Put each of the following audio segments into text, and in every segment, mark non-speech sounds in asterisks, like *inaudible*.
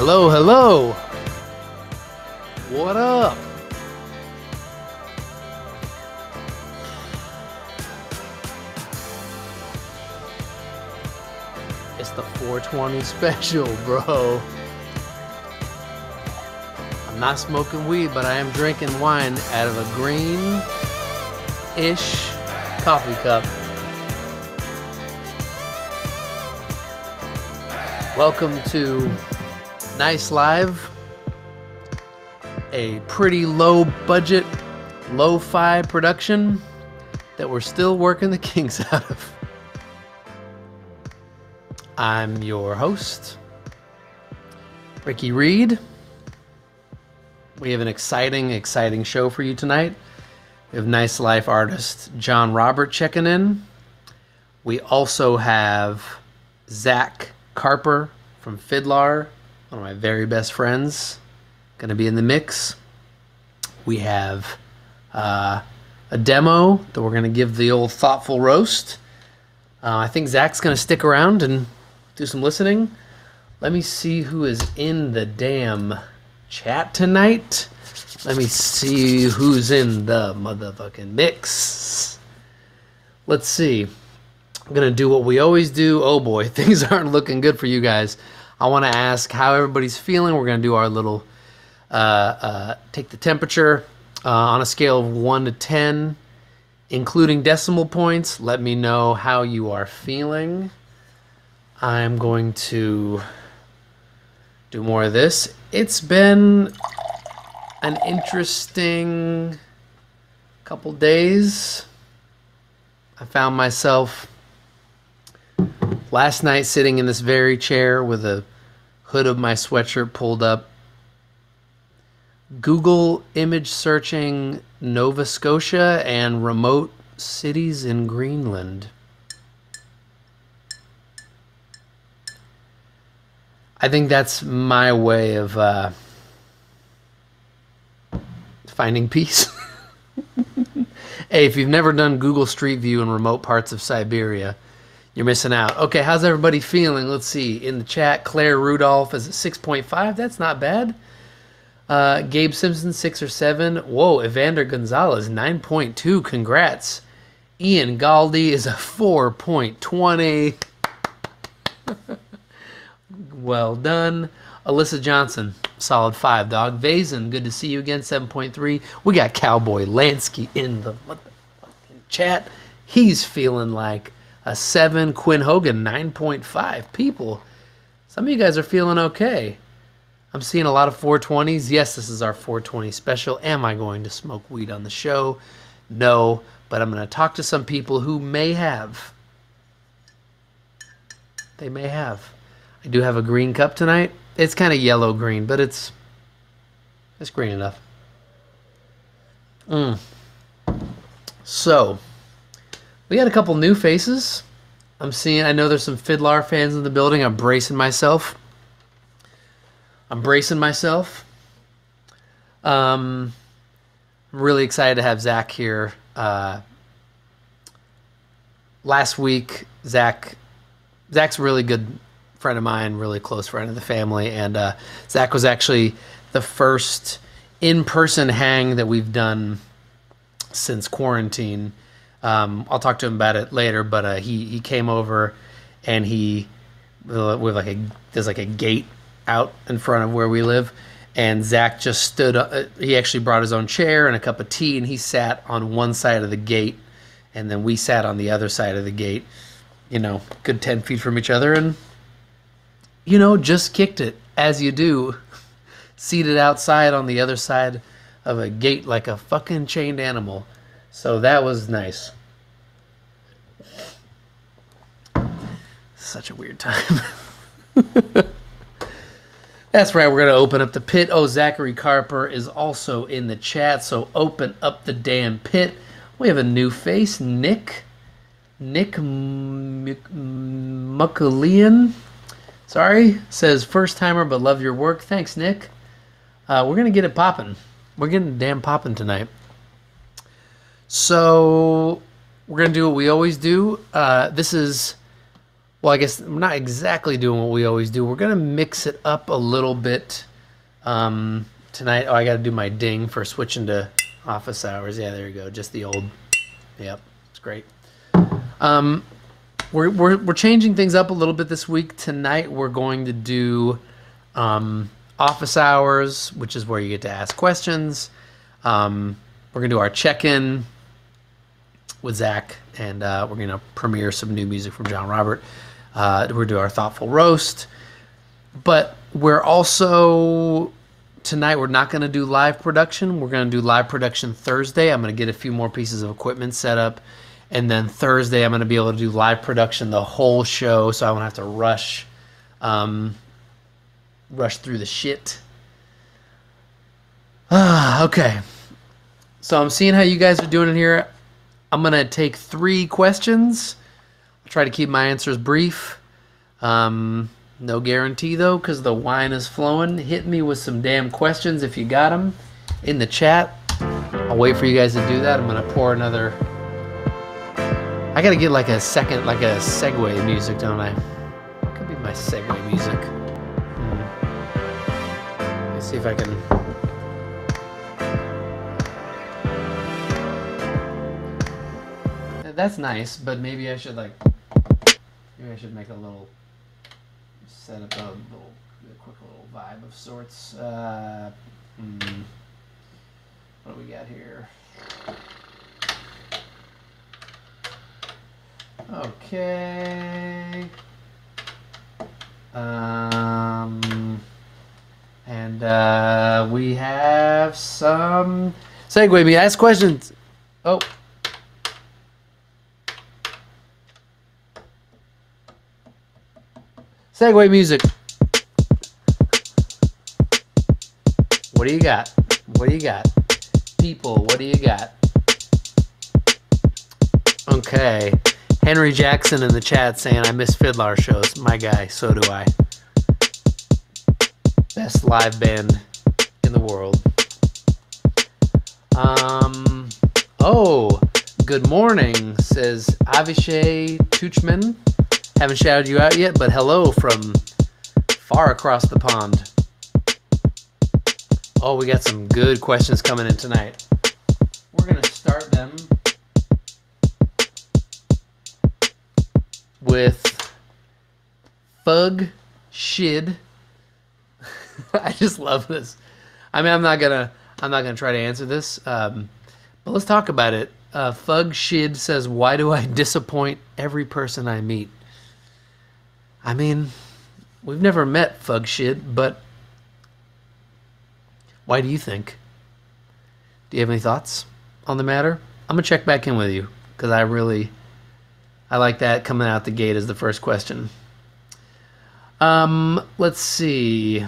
Hello, hello. What up? It's the 420 special, *laughs* bro. I'm not smoking weed, but I am drinking wine out of a green ish coffee cup. Welcome to Nice Live, a pretty low budget, lo fi production that we're still working the *laughs* kinks out of. I'm your host, Ricky Reed. We have an exciting, exciting show for you tonight. We have Nice Life artist John Robert checking in. We also have Zac Carper from FIDLAR, one of my very best friends, going to be in the mix. We have uh, a demo that we're going to give the old thoughtful roast. Uh, I think Zac's going to stick around and do some listening. Let me see who is in the damn chat tonight. Let me see who's in the motherfucking mix. Let's see. I'm going to do what we always do. Oh boy, *laughs* things aren't looking good for you guys. I want to ask how everybody's feeling. We're going to do our little uh, uh, take the temperature uh, on a scale of 1 to 10, including decimal points. Let me know how you are feeling. I'm going to do more of this. It's been an interesting couple days. I found myself last night sitting in this very chair with a hood of my sweatshirt pulled up, Google image searching Nova Scotia and remote cities in Greenland. I think that's my way of uh, finding peace. *laughs* hey, if you've never done Google Street View in remote parts of Siberia, you're missing out. Okay, how's everybody feeling? Let's see. In the chat, Claire Rudolph is at 6.5. That's not bad. Uh, Gabe Simpson, 6 or 7. Whoa, Evander Gonzalez, 9.2. Congrats. Ian Galdi is a 4.20. *laughs* well done. Alyssa Johnson, solid 5, dog. Vazen, good to see you again, 7.3. We got Cowboy Lansky in the chat. He's feeling like a 7. Quinn Hogan, 9.5. People, some of you guys are feeling okay. I'm seeing a lot of 420s. Yes, this is our 420 special. Am I going to smoke weed on the show? No, but I'm going to talk to some people who may have. They may have. I do have a green cup tonight. It's kind of yellow green, but it's it's green enough. Mm. So, we got a couple new faces. I'm seeing. I know there's some FIDLAR fans in the building. I'm bracing myself. I'm bracing myself. Um, I'm really excited to have Zac here. Uh, last week, Zac, Zac's a really good friend of mine, really close friend of the family, and uh, Zac was actually the first in-person hang that we've done since quarantine. Um, I'll talk to him about it later, but uh, he he came over and he with like a there's like a gate out in front of where we live. And Zac just stood up. Uh, he actually brought his own chair and a cup of tea, and he sat on one side of the gate, and then we sat on the other side of the gate, you know, good 10 feet from each other, and, you know, just kicked it, as you do, seated outside on the other side of a gate like a fucking chained animal. So that was nice. Such a weird time. *laughs* That's right, we're going to open up the pit. Oh, Zachary Carper is also in the chat, so open up the damn pit. We have a new face, Nick. Nick Muckalian. Sorry, says first timer, but love your work. Thanks, Nick. Uh, we're going to get it popping. We're getting damn popping tonight. So, we're going to do what we always do. Uh, this is well, I guess we're not exactly doing what we always do. We're gonna mix it up a little bit um, tonight. Oh, I got to do my ding for switching to office hours. Yeah, there you go. Just the old. Yep, it's great. Um, we're, we're, we're changing things up a little bit this week. Tonight, we're going to do um, office hours, which is where you get to ask questions. Um, we're going to do our check in with Zac, and uh, we're going to premiere some new music from John Robert. Uh, we're going to do our thoughtful roast. But we're also tonight we're not going to do live production. We're going to do live production thursday. I'm going to get a few more pieces of equipment set up. And then thursday i'm going to be able to do live production the whole show so i won't have to rush um, rush through the shit. Ah *sighs* okay. So i'm seeing how you guys are doing it here i'm going to take three questions i'll try to keep my answers brief um, no guarantee though, because the wine is flowing. Hit me with some damn questions if you got them in the chat. I'll wait for you guys to do that. I'm gonna pour another. I gotta get like a second, like a segue music, don't I? Could be my segue music? Hmm. Let's see if I can. That's nice, but maybe I should like. Maybe I should make a little set up a little a quick little vibe of sorts. Uh, hmm, what do we got here? Okay. Um, and uh, we have some segue me. Ask questions. Oh. Segue music. What do you got? What do you got? People, what do you got? Okay. Henry Jackson in the chat saying, I miss FIDLAR shows. My guy, so do I. Best live band in the world. Um, oh, good morning, says Avishay Tuchman. Haven't shouted you out yet, but hello from far across the pond. Oh, we got some good questions coming in tonight. We're going to start them with Fug Shid. *laughs* I just love this. I mean, I'm not gonna, I'm not gonna try to answer this, um, but let's talk about it. Uh, Fug Shid says, "Why do I disappoint every person I meet?" I mean, we've never met Fug Shid, but why do you think? Do you have any thoughts on the matter? I'm gonna check back in with you because I really, I like that coming out the gate as the first question. Um, let's see.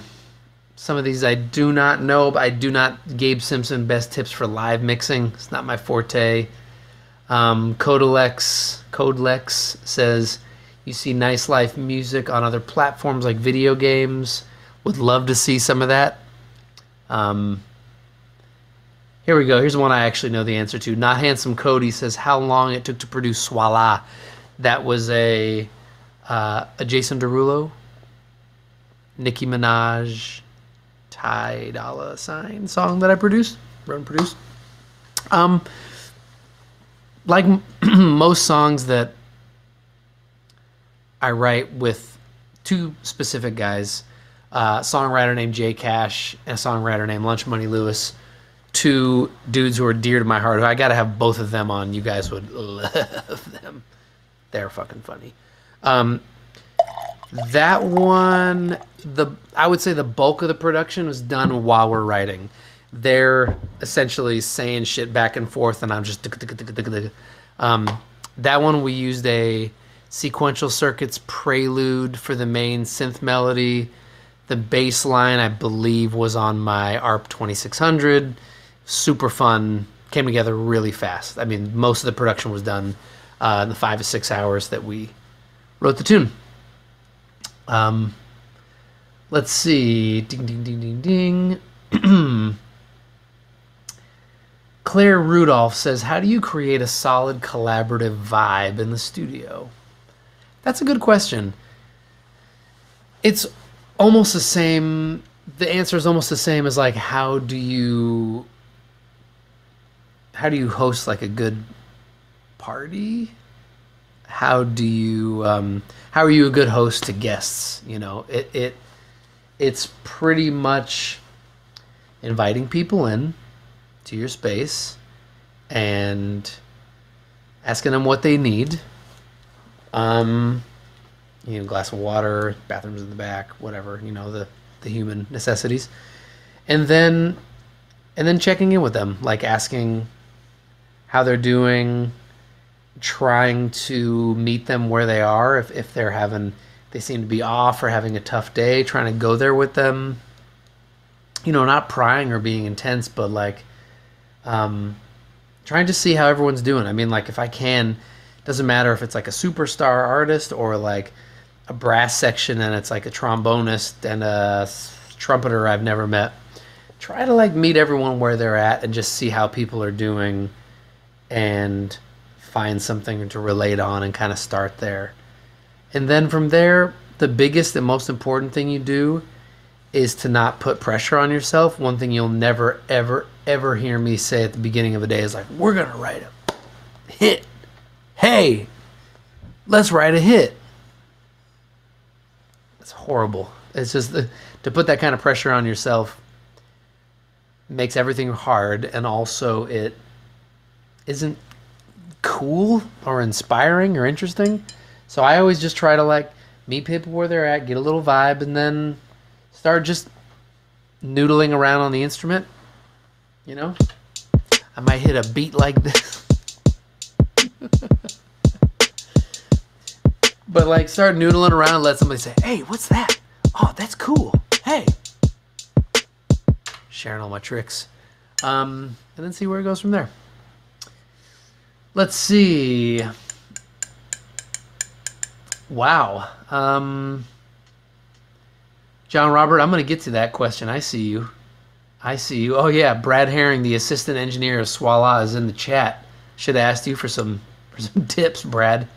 Some of these I do not know, but I do not. Gabe Simpson, best tips for live mixing. It's not my forte. Um, Codelex, Codelex says you see Nice Life music on other platforms like video games. Would love to see some of that. Um, here we go. Here's one I actually know the answer to. Not Handsome Cody says how long it took to produce Swalla. That was a uh, a Jason Derulo, Nicki Minaj, Ty Dolla Sign song that I produced, and produced. Um, like *clears throat* most songs that I write with two specific guys, uh, songwriter named JKash and a songwriter named Lunch Money Lewis. Two dudes who are dear to my heart. I got to have both of them on. You guys would love them. They're fucking funny. Um, that one, the I would say the bulk of the production was done while we're writing. They're essentially saying shit back and forth, and I'm just. Um, that one we used a sequential circuits prelude for the main synth melody. The bass line, I believe, was on my ARP 2600. Super fun. Came together really fast. I mean, most of the production was done uh, in the five to six hours that we wrote the tune. Um, let's see. Ding, ding, ding, ding, ding. *clears throat* Claire Rudolph says, How do you create a solid collaborative vibe in the studio? That's a good question. It's almost the same. The answer is almost the same as like, how do you, how do you host like a good party? How do you, um, how are you a good host to guests? You know, it it, it's pretty much inviting people in to your space and asking them what they need. Um, you know, glass of water, bathrooms in the back, whatever, you know, the, the human necessities. And then and then checking in with them, like asking how they're doing, trying to meet them where they are if, if they're having they seem to be off or having a tough day, trying to go there with them. You know, not prying or being intense, but like um trying to see how everyone's doing. I mean, like if I can, doesn't matter if it's like a superstar artist or like a brass section and it's like a trombonist and a trumpeter I've never met. Try to like meet everyone where they're at and just see how people are doing and find something to relate on and kind of start there. And then from there, the biggest and most important thing you do is to not put pressure on yourself. One thing you'll never, ever, ever hear me say at the beginning of a day is like, we're going to write a hit. Hey, let's write a hit. It's horrible. It's just the, to put that kind of pressure on yourself makes everything hard and also it isn't cool or inspiring or interesting. So I always just try to like meet people where they're at, get a little vibe, and then start just noodling around on the instrument. You know, I might hit a beat like this. But like start noodling around and let somebody say, hey, what's that? Oh, that's cool. Hey. Sharing all my tricks. Um, and then see where it goes from there. Let's see. Wow. Um, John Robert, I'm going to get to that question. I see you. I see you. Oh, yeah. Brad Haering, the assistant engineer of Swalla, is in the chat. Should have asked you for some, for some *laughs* tips, Brad.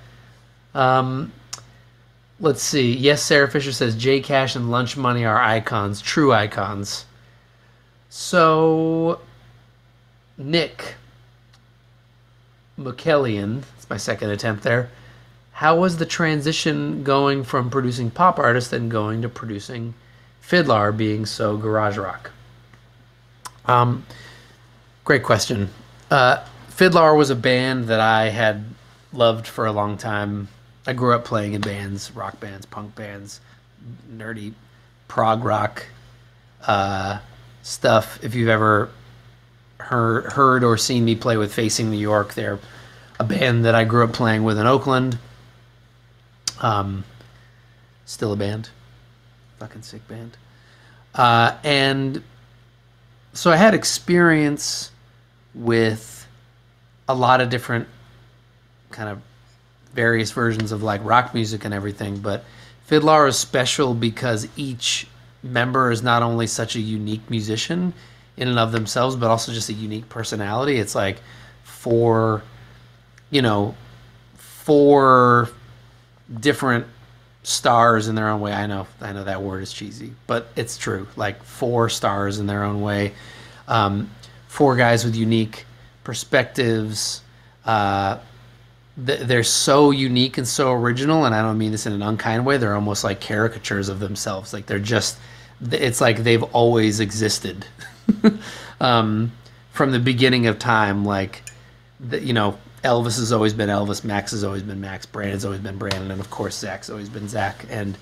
Um, let's see. Yes, Sarah Fisher says JKash and Lunch Money are icons, true icons. So, Nick McKellian, it's my second attempt there. How was the transition going from producing pop artists and going to producing FIDLAR being so garage rock? Um, great question. Uh, FIDLAR was a band that I had loved for a long time. I grew up playing in bands, rock bands, punk bands, nerdy prog rock uh, stuff. If you've ever heard, heard or seen me play with Facing New York, they're a band that I grew up playing with in Oakland. Um, still a band, fucking sick band. Uh, and so I had experience with a lot of different kind of various versions of like rock music and everything, but FIDLAR is special because each member is not only such a unique musician in and of themselves, but also just a unique personality. It's like four, you know, four different stars in their own way. I know, I know that word is cheesy, but it's true. Like four stars in their own way. Um, four guys with unique perspectives. Uh, they're so unique and so original, and I don't mean this in an unkind way. They're almost like caricatures of themselves. Like they're just, it's like they've always existed *laughs* um, from the beginning of time. Like, the, you know, Elvis has always been Elvis, Max has always been Max, Brandon's always been Brandon, and of course Zac's always been Zac. And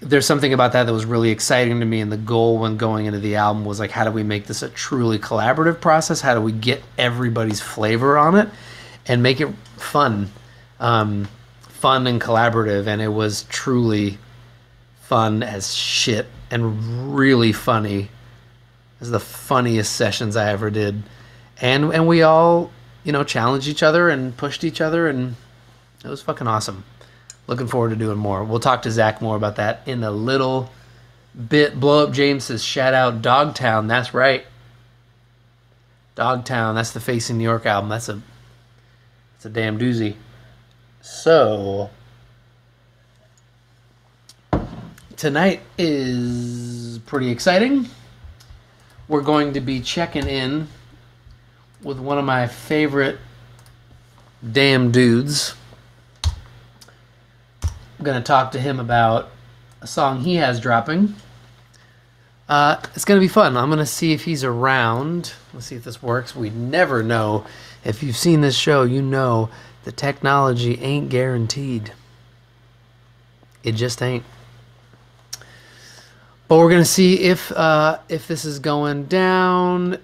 there's something about that that was really exciting to me. And the goal when going into the album was like, how do we make this a truly collaborative process? How do we get everybody's flavor on it and make it fun, um, fun and collaborative? And it was truly fun as shit and really funny. It was the funniest sessions I ever did, and and we all you know challenged each other and pushed each other, and it was fucking awesome looking forward to doing more. We'll talk to Zac more about that in a little bit. Blow up James says, shout out Dogtown. That's right. Dogtown. That's the Facing New York album. That's a, that's a damn doozy. So, tonight is pretty exciting. We're going to be checking in with one of my favorite damn dudes. I'm going to talk to him about a song he has dropping. Uh, it's going to be fun. I'm going to see if he's around. Let's see if this works. We never know. If you've seen this show, you know the technology ain't guaranteed. It just ain't. But we're gonna see if uh, if this is going down.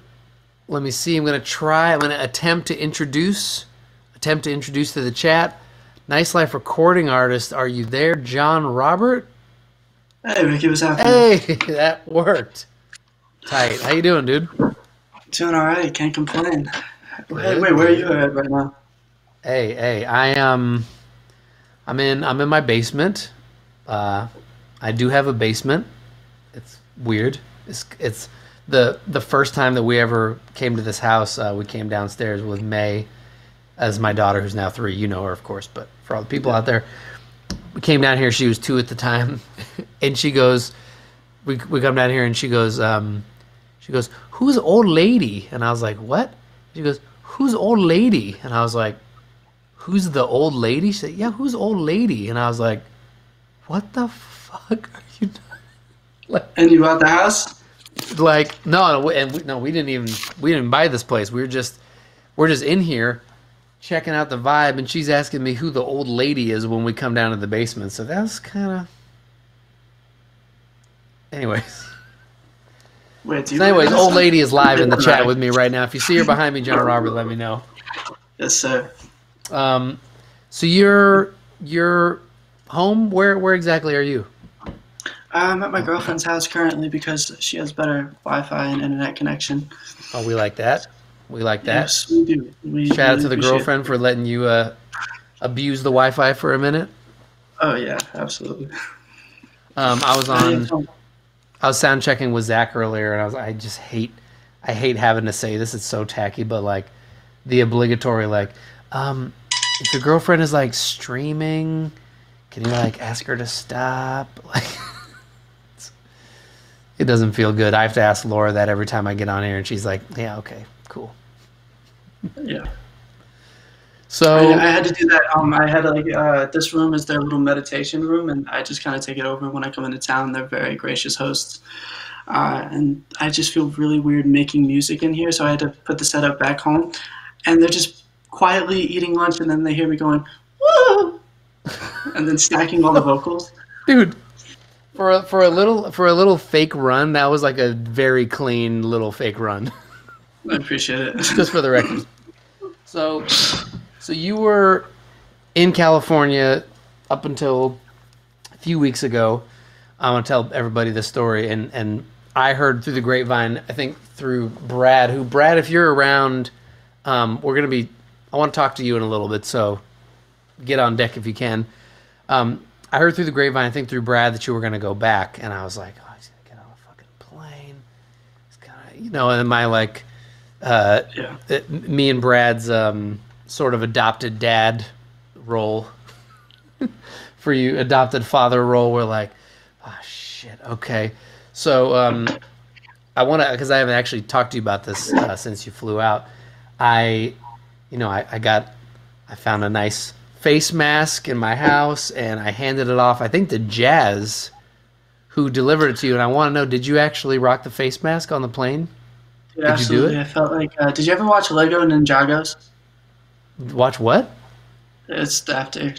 Let me see. I'm gonna try. I'm gonna attempt to introduce attempt to introduce to the chat. Nice Life recording artist. Are you there, John Robert? Hey, Ricky, what's happening? Hey, *laughs* that worked. Tight. How you doing, dude? Doing all right. Can't complain. Hey, wait, where are you at right now? Hey, hey, I am. I'm in. I'm in my basement. Uh, I do have a basement. It's weird. It's it's the the first time that we ever came to this house. Uh, we came downstairs with May, as my daughter, who's now three. You know her, of course, but for all the people out there, we came down here. She was two at the time, *laughs* and she goes, "We we come down here," and she goes, um, she goes, "Who's old lady?" And I was like, "What?" She goes, "Who's old lady?" And I was like, "Who's the old lady?" She said, "Yeah, who's old lady?" And I was like, "What the fuck are you?" Doing? *laughs* Like, and you bought the house? Like no, no and we, no, we didn't even we didn't buy this place. We were just we're just in here checking out the vibe, and she's asking me who the old lady is when we come down to the basement. So that's kind of. Anyways. Wait, so anyways, old lady is live in the chat with me right now. If you see her behind me, John Robert, let me know. Yes, sir. Um, so you're you're home. Where where exactly are you? I'm at my girlfriend's house currently because she has better Wi-Fi and internet connection. Oh, we like that. We like that. Yes, we do. We Shout out to the girlfriend for letting you uh, abuse the Wi-Fi for a minute. Oh yeah, absolutely. Um, I was on. I was sound checking with Zac earlier, and I was. I just hate. I hate having to say this. It's so tacky, but like the obligatory like, um, if your girlfriend is like streaming, can you like ask her to stop? *laughs* Like. It doesn't feel good. I have to ask Laura that every time I get on here, and she's like, "Yeah, okay, cool." Yeah. So I, I had to do that. Um, I had like uh, this room is their little meditation room, and I just kind of take it over when I come into town. They're very gracious hosts, uh, and I just feel really weird making music in here. So I had to put the setup back home, and they're just quietly eating lunch, and then they hear me going, "Whoa," and then stacking all the vocals. Dude, for a, for a little for a little fake run, that was like a very clean little fake run. I appreciate it. Just for the record. *laughs* So, so you were in California up until a few weeks ago. I want to tell everybody this story, and and I heard through the grapevine. I think through Brad. Who Brad? If you're around, um, we're gonna be. I want to talk to you in a little bit, so get on deck if you can. Um, I heard through the grapevine, I think through Brad, that you were going to go back, and I was like, oh, he's going to get on a fucking plane. It's kind of, you know, and my like, uh, yeah. it, me and Brad's um, sort of adopted dad role *laughs* for you, adopted father role. We're like, oh shit, okay. So um, I want to, because I haven't actually talked to you about this uh, since you flew out. I, you know, I, I got, I found a nice face mask in my house and I handed it off, I think to Jaz, who delivered it to you. And I want to know, did you actually rock the face mask on the plane? Yeah, did absolutely. you do it? I felt like. Uh, did you ever watch Lego Ninjagos? Watch what? It's after.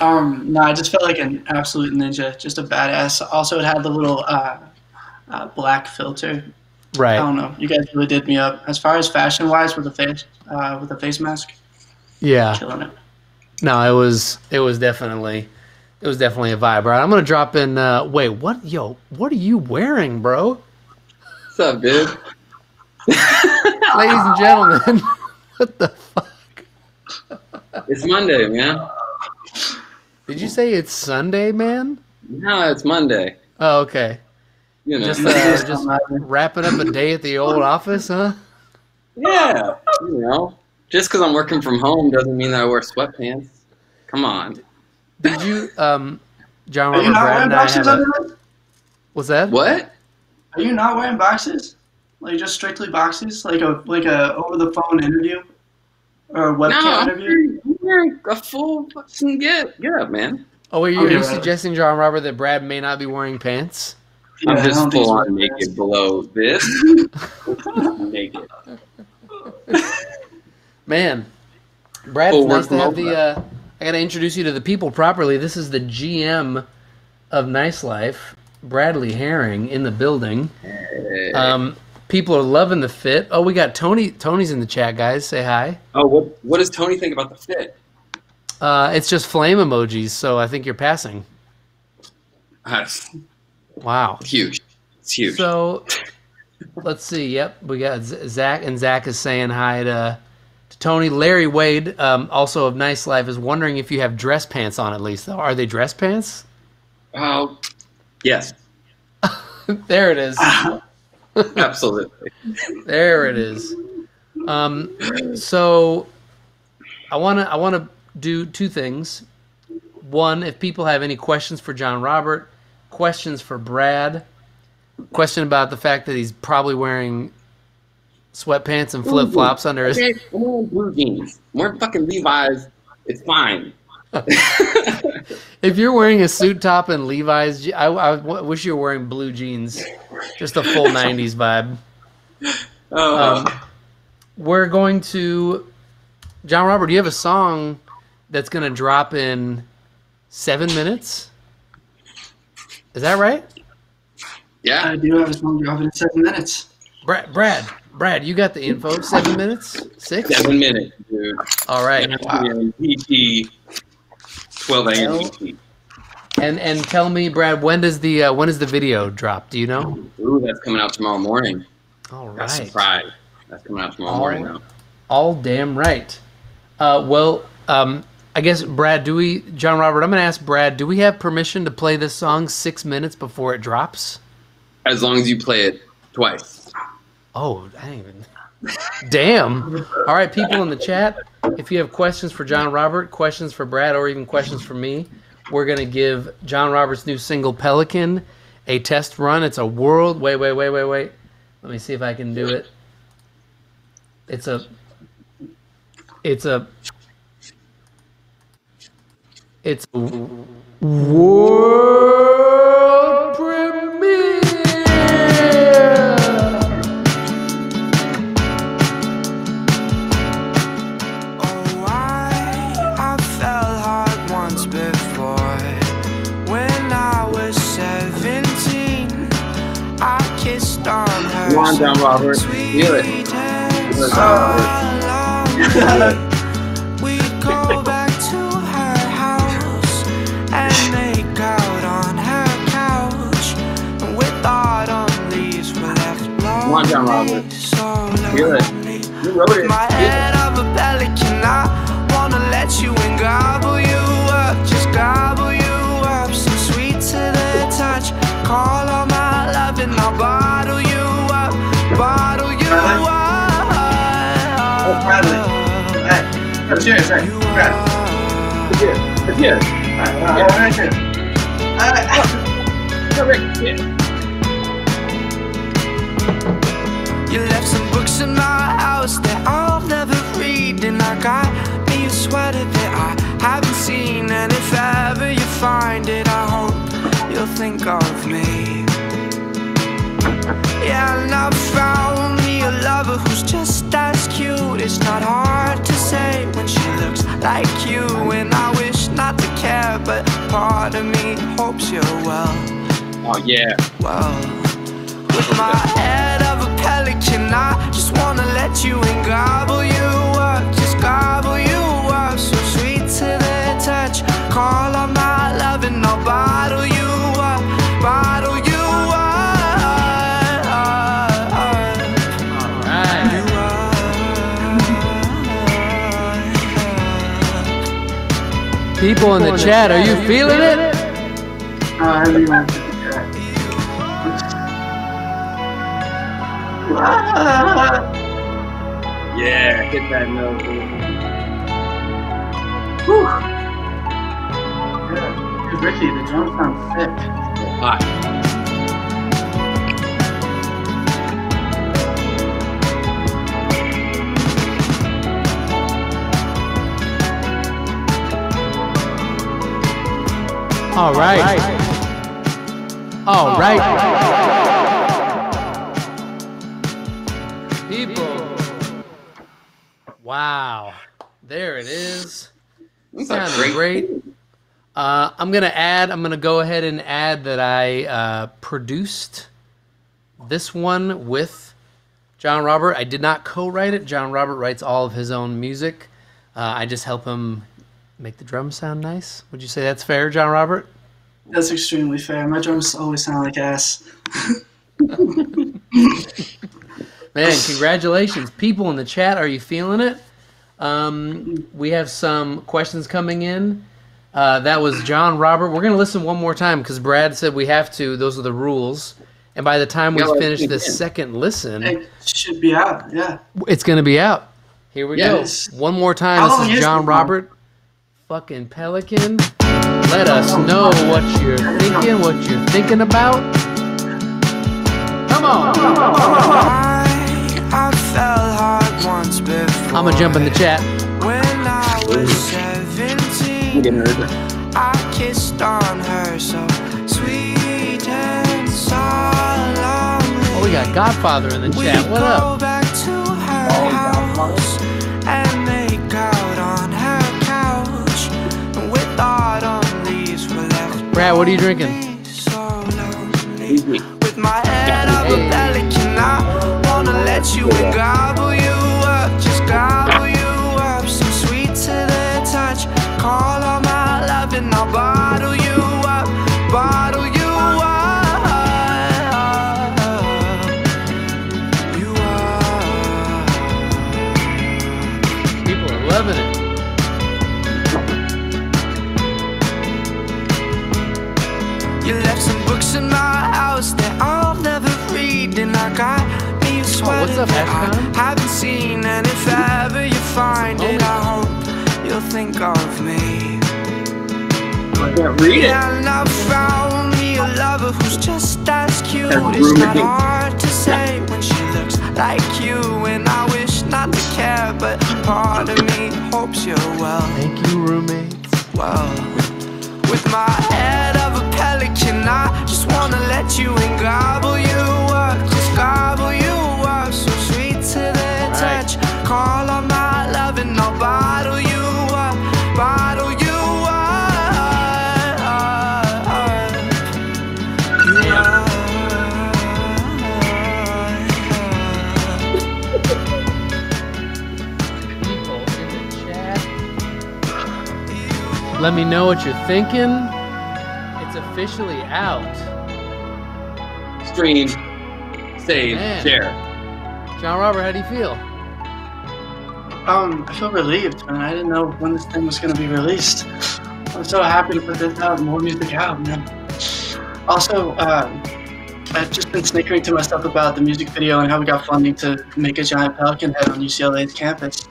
um, no, I just felt like an absolute ninja, just a badass. Also, it had the little uh, uh, black filter. Right. I don't know. You guys really did me up as far as fashion wise with the face uh, with the face mask. Yeah. Killing it. No, it was it was definitely it was definitely a vibe. All right, I'm gonna drop in. Uh, wait, what? Yo, what are you wearing, bro? What's up, dude? *laughs* Ladies and gentlemen, *laughs* what the fuck? It's Monday, man. Did you say it's Sunday, man? No, it's Monday. Oh, okay. You know, just uh, just wrapping up a day at the old office, huh? Yeah, you know, just because I'm working from home doesn't mean that I wear sweatpants. Come on. Did you um John Are you not Brad wearing and I have boxes a, under it? what's that? What? Are you not wearing boxes? Like just strictly boxes, like a like a over the phone interview or a webcam No, I'm interview? wearing, I'm a full fucking get get up, man. Oh, are you, are you suggesting, John Robert, that Brad may not be wearing pants? Yeah, I I'm just don't think full on naked below this. *laughs* naked. *laughs* Man, Brad, Full it's nice to have the. Uh, I got to introduce you to the people properly. This is the GM of Nice Life, Bradley Haering, in the building. Hey. Um, people are loving the fit. Oh, we got Tony. Tony's in the chat, guys. Say hi. oh, what what does Tony think about the fit? Uh, it's just flame emojis, so I think you're passing. That's Wow. huge. It's huge. So, let's see. Yep, we got Zac, and Zac is saying hi to, to Tony. Larry Wade, um, also of Nice Life, is wondering if you have dress pants on at least. Though, are they dress pants? oh, yes, *laughs* there it is. *laughs* *laughs* absolutely. There it is. Um, so, I wanna I wanna do two things. One, if people have any questions for John Robert, questions for Brad, question about the fact that he's probably wearing sweatpants and flip flops under his. Blue jeans. Wearing fucking Levi's. It's fine. *laughs* If you're wearing a suit top and Levi's, I, I, I w- wish you were wearing blue jeans. Just a full '90s vibe. Oh, Um, we're going to John Robert. Do you have a song that's going to drop in seven minutes? Is that right, yeah. I do have a song dropping in seven minutes. Brad? Brad, Brad, you got the info. Seven minutes, six. Seven minutes, dude. All right. Wow. PT, 12 a.m. And and tell me, Brad, when does the uh, when does the video drop? Do you know? Ooh, that's coming out tomorrow morning. All That's right. surprise. That's coming out tomorrow All morning, though. All damn right. Uh, well, um, I guess Brad, do we, John Robert? I'm going to ask Brad. Do we have permission to play this song six minutes before it drops? As long as you play it twice. Oh, I didn't even. Damn. All right, people in the chat, if you have questions for John Robert, questions for Brad, or even questions for me, we're going to give John Robert's new single Pelican a test run. It's a world. Wait, wait, wait, wait, wait. Let me see if I can do it. It's a. It's a. It's a with autumn leaves were left Come on, John lonely, Robert. so Feel it. lonely. You wrote it. Cheers, You Brad. are- Yeah. Yeah. Alright, alright, All right. All right. Perfect. You left some books in my house that I'll never read, and I got me a sweater that I haven't seen. And if ever you find it, I hope you'll think of me. Yeah, and I found a lover who's just as cute. It's not hard to say when she looks like you, and I wish not to care, but part of me hopes you're well Oh, yeah. well. With my head of a pelican, I just wanna let you in, gobble you up, just gobble you up. So sweet to the touch, call on my love and I'll bottle you People in the chat, are you feeling it? Uh, I haven't even Ah, Yeah. Hit that note. dude. yeah, Ricky, the drums sound sick. Hi. All right. All right. People. Wow. There it is. That's a Sounded great. Uh, I'm gonna add. I'm gonna go ahead and add that I uh, produced this one with John Robert. I did not co-write it. John Robert writes all of his own music. Uh, I just help him make the drums sound nice. Would you say that's fair, John Robert? That's extremely fair. My drums always sound like ass. *laughs* Man, congratulations. People in the chat, are you feeling it? Um, we have some questions coming in. Uh, that was John Robert. We're going to listen one more time because Brad said we have to. Those are the rules. And by the time we Yeah, finish this begin. second listen, It should be out. Yeah. it's going to be out. Here we Yes. go. One more time. This is is John the song? Robert. Fucking Pelican. Let us know what you're thinking, what you're thinking about. Come on. I, I fell hard once before. I'm going to jump in the chat. When I was 17, I kissed on her so sweet and solemnly. Oh, we got Godfather in the chat. What go up? Brad, what are you drinking? lonely, so lonely. Easy. With my head up a pelican, I wanna let you gobble you what's up, that I Ashcon? haven't seen. And if ever you find it, I hope you'll think of me. I can't read it. And I found me a lover who's just as cute. It's not roommate. hard to say when she looks like you, and I wish not to care, but part of me hopes you're well. Thank you, roommates. Well, with my Let me know what you're thinking. It's officially out. Stream. Save. Man. Share. John Robert, how do you feel? Um, I feel relieved, man. I didn't know when this thing was gonna be released. I'm so happy to put this out, more music out, man. Also, um, I've just been snickering to myself about the music video and how we got funding to make a giant pelican head on UCLA's campus.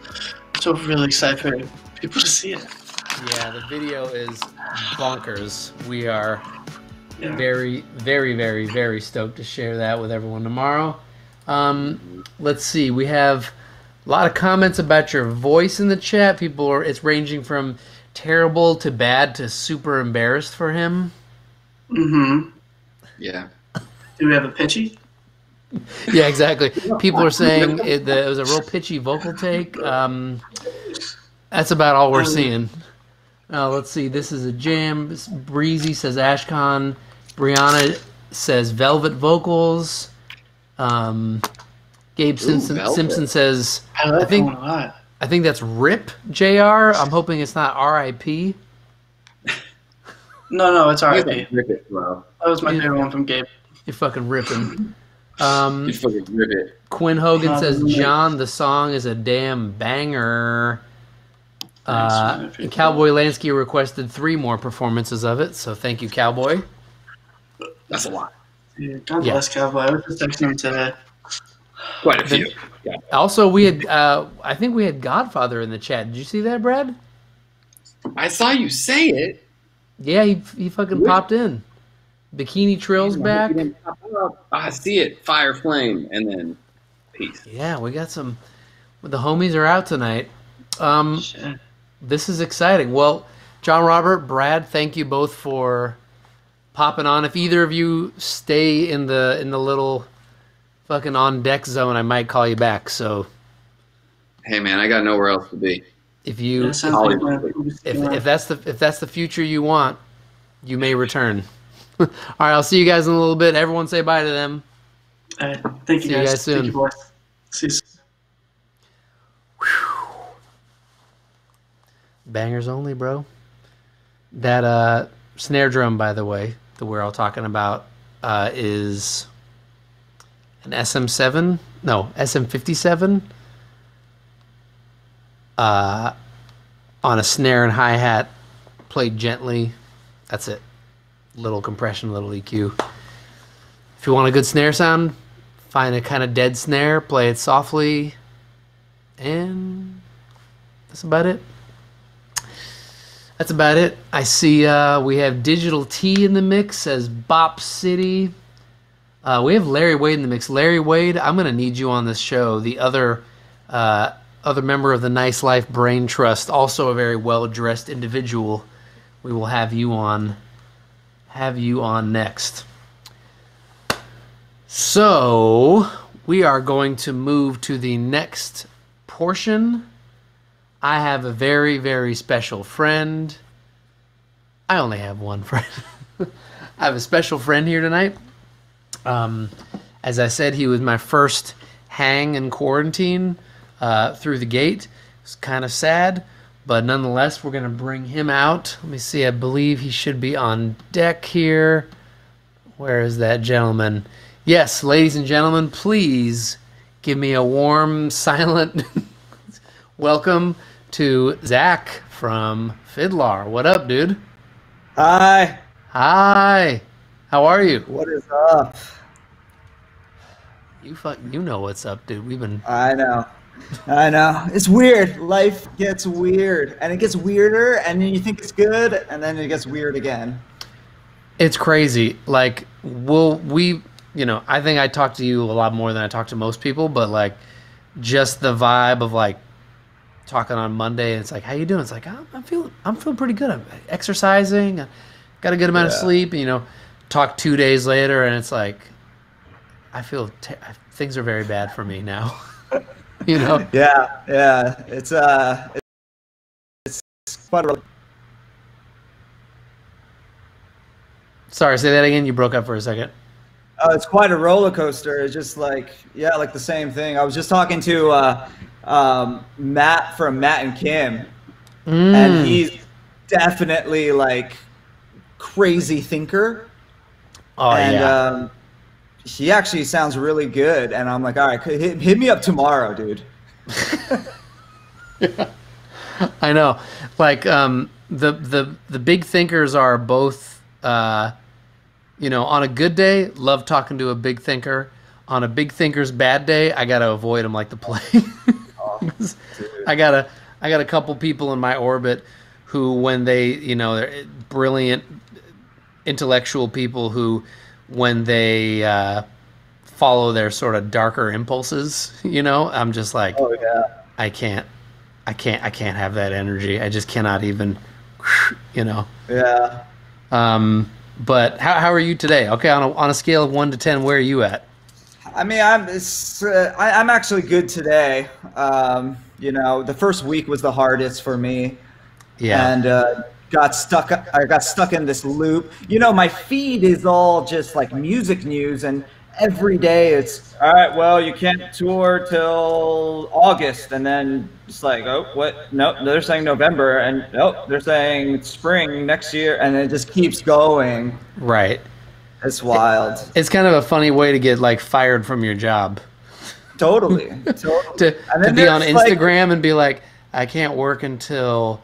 So really excited for people to see it. Yeah, the video is bonkers. We are Yeah. very, very, very, very stoked to share that with everyone tomorrow. Um, let's see. We have a lot of comments about your voice in the chat. People are. It's ranging from terrible to bad to super embarrassed for him. Mm-hmm. Yeah. Do we have a pitchy? Yeah, exactly. *laughs* People are saying it, that it was a real pitchy vocal take. Um, that's about all we're seeing. Uh, let's see. This is a jam. Breezy says Ashcon. Brianna says Velvet vocals. Um, Gabe Simpson, Velvet. Simpson says I I think- that one a lot. I think that's Rip Jr. I'm hoping it's not R.I.P. No, no, it's You alright. rip it, bro. That was my Yeah. favorite one from Gabe. You're fucking ripping. Um, You fucking rip it. Quinn Hogan says, John, the song is a damn banger. Thanks, Uh, and Cowboy Lansky requested three more performances of it, so thank you, Cowboy. That's a lot. Yeah, God Yeah. bless Cowboy. I was just texting him today. Quite a few. Yeah. Also, we had, uh, I think we had Godfather in the chat. Did you see that, Brad? I saw you say it. Yeah, he, he fucking Really? popped in. Bikini Trill's back. I see it. Fire flame, and then peace. Yeah, we got some. The homies are out tonight. Um, Shit. This is exciting. Well, John-Robert, Brad, thank you both for popping on. If either of you stay in the in the little fucking on deck zone, I might call you back. So Hey man, I got nowhere else to be. if you That sounds like Hollywood. my- if, if that's the if that's the future you want, you may return. *laughs* All right, I'll see you guys in a little bit. Everyone say bye to them. All right. Thank you See you guys. guys soon. Thank you, boys. See you soon. Bangers only, bro. That uh, snare drum, by the way, that we're all talking about, uh, is an SM7. No, SM57. Uh, on a snare and hi hat, played gently. That's it. Little compression, little EQ. If you want a good snare sound, find a kind of dead snare, play it softly, and that's about it. That's about it. I see uh, we have Digital T in the mix, says Bop City. Uh, we have Larry Wade in the mix. Larry Wade, I'm gonna need you on this show. The other uh, other member of the Nice Life Brain Trust, also a very well dressed individual. We will have you on. Have you on next. So we are going to move to the next portion. I have a very, very special friend. I only have one friend. *laughs* I have a special friend here tonight. Um, as I said, he was my first hang in quarantine uh, through the gate. It's kind of sad, but nonetheless, we're going to bring him out. Let me see. I believe he should be on deck here. Where is that gentleman? Yes, ladies and gentlemen, please give me a warm, *laughs* silent welcome to Zac from Fidlar. What up, dude? Hi, Hi. How are you? what is up? You fuck, you know what's up, dude. We've been I know. I know. It's weird. Life gets weird. And it gets weirder, and then you think it's good, and then it gets weird again. It's crazy. Like, we'll we, you know, I think I talk to you a lot more than I talk to most people, but like, just the vibe of like talking on Monday, and it's like, how you doing? It's like, I'm, I'm feeling, I'm feeling pretty good. I'm exercising, I got a good amount of Yeah. sleep. You know, talk two days later, and it's like, I feel things are very bad for me now. *laughs* you know, *laughs* Yeah, yeah. It's uh, it's quite a sorry, say that again. You broke up for a second. Oh, it's quite a roller coaster. It's just like, yeah, like the same thing. I was just talking to uh, um, Matt from Matt and Kim, Mm. and he's definitely like crazy thinker. oh and yeah. um, he actually sounds really good. And I'm like, all right, hit, hit me up tomorrow, dude. *laughs* I know. Like um, the the the big thinkers are both. Uh, you know, on a good day, love talking to a big thinker. On a big thinker's bad day, I gotta avoid them like the plague. *laughs* *laughs* I got a I got a couple people in my orbit who, when they, you know, they're brilliant, intellectual people who, when they uh, follow their sort of darker impulses, *laughs* you know, I'm just like, Oh yeah. I can't, I can't, I can't have that energy. I just cannot even, *laughs* you know. Yeah. Um, but how, how are you today? Okay, on a, on a scale of one to ten, where are you at? I mean, I'm uh, I, I'm actually good today. Um, you know, the first week was the hardest for me, Yeah, and uh, got stuck. I got stuck in this loop. You know, my feed is all just like music news, and every day it's all right. Well, you can't tour till August, and then it's like, oh, what? No, they're saying November, and nope, they're saying spring next year, and it just keeps going. right. It's wild. It's kind of a funny way to get like fired from your job. Totally. *laughs* totally. To, to be on there's, like- Instagram and be like, I can't work until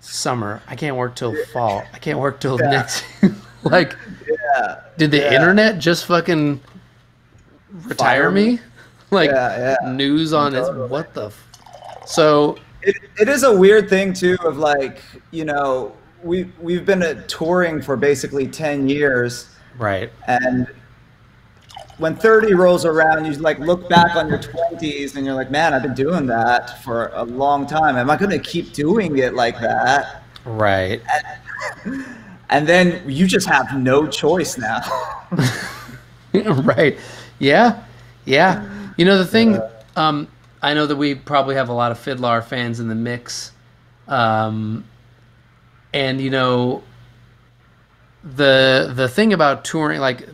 summer. I can't work till fall. I can't work till Yeah. next. *laughs* like, Yeah. did the Yeah. internet just fucking retire Fire me? *laughs* like news on it. What the? F- so It, it is a weird thing too of like you know we we've been touring for basically ten years, Right. and when 30 rolls around, you like look back on your 20s and you're like, man, I've been doing that for a long time. Am I going to keep doing it like that? Right. And then you just have no choice now. *laughs* right. Yeah. Yeah. You know the thing. Um, I know that we probably have a lot of FIDLAR fans in the mix, um, and you know the the thing about touring, like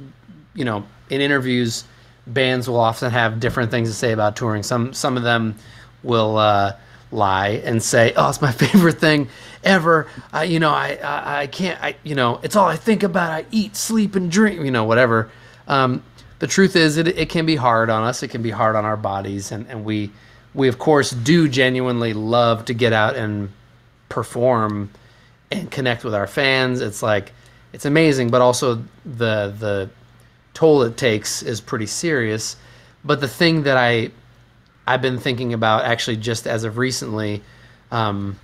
you know, in interviews, bands will often have different things to say about touring. Some some of them will uh, lie and say, "Oh, it's my *laughs* favorite thing ever." I, you know, I, I I can't. I you know, it's all I think about. I eat, sleep, and drink. You know, whatever. Um, the truth is, it it can be hard on us. It can be hard on our bodies, and and we we of course do genuinely love to get out and perform and connect with our fans. It's like it's amazing, but also the the toll it takes is pretty serious. But the thing that I I've been thinking about actually just as of recently, um,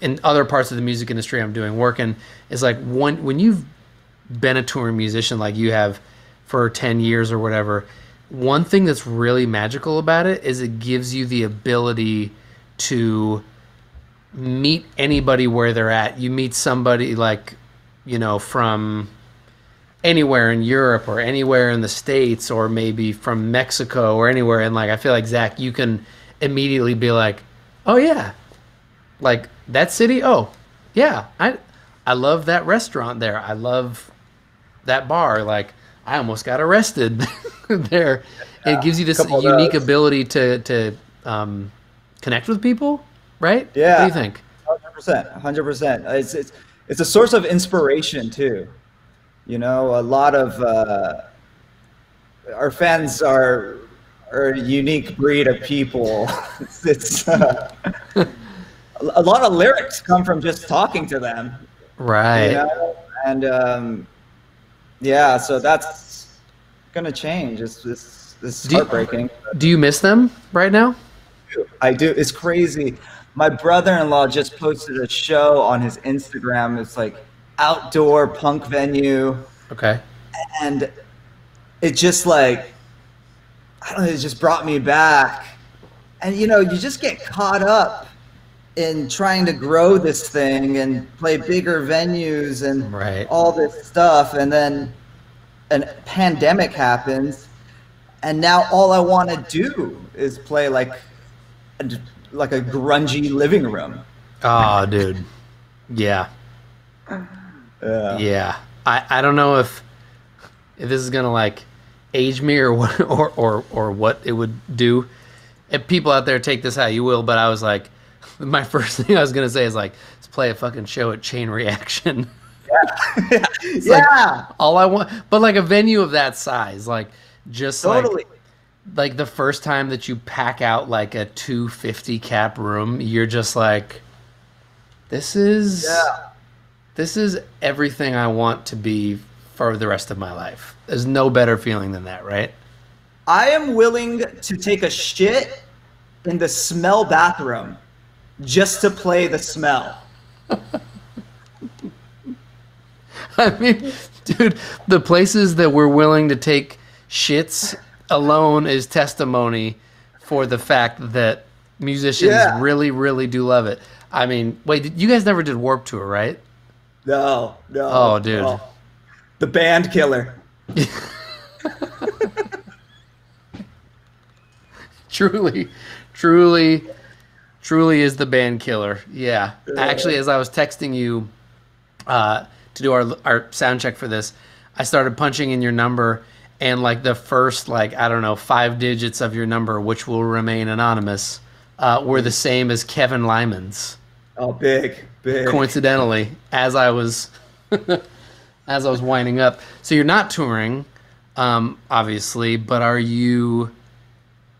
in other parts of the music industry I'm doing work in, is like when when you've been a touring musician like you have for 10 years or whatever, one thing that's really magical about it is it gives you the ability to meet anybody where they're at. You meet somebody like, you know, from anywhere in Europe or anywhere in the States or maybe from Mexico or anywhere. And like, I feel like, Zac, you can immediately be like, oh, yeah, like that city. Oh, yeah, I, I love that restaurant there. I love that bar. Like, I almost got arrested *laughs* there. it gives you this unique ability to, to um, connect with people, right? What do Yeah. you think? Hundred percent, hundred percent. It's it's it's a source of inspiration too. You know, a lot of uh, our fans are are a unique breed of people. *laughs* it's uh, a lot of lyrics come from just talking to them. Right. You know, and um, yeah, so that's gonna change. It's it's, it's Do you- heartbreaking. Do you miss them right now? I do. It's crazy. My brother-in-law just posted a show on his Instagram. It's like outdoor punk venue, Okay. and it just like I don't know. It just brought me back, and you know, you just get caught up in trying to grow this thing and play bigger venues and Right. all this stuff, and then a pandemic happens, and now all I want to do is play like a, like a grungy living room. Oh, dude. Yeah. Yeah. Yeah. I, I don't know if if this is gonna like age me or what *laughs* or, or or what it would do. If people out there take this how you will, but I was like *laughs* my first thing I was gonna say is like let's play a fucking show at Chain Reaction. *laughs* like- yeah, All I want but like a venue of that size, like just totally. like like the first time that you pack out like a 250 cap room, you're just like this is yeah. this is everything I want to be for the rest of my life. There's no better feeling than that, right? I am willing to take a shit in the smell bathroom just to play the smell. *laughs* I mean, dude, the places that we're willing to take shits alone is testimony for the fact that musicians Yeah. really, really do love it. I mean, wait, you guys never did Warped Tour, right? No, no. Oh, dude. The band killer. *laughs* truly, truly, truly is the band killer. Yeah. Actually, as I was texting you uh, to do our our sound check for this, I started punching in your number, and like the first like I don't know five digits of your number, which will remain anonymous, uh, were the same as Kevin Lyman's. Oh, big, big. Coincidentally, as I was *laughs* as I was winding up, so you're not touring, um, obviously, but are you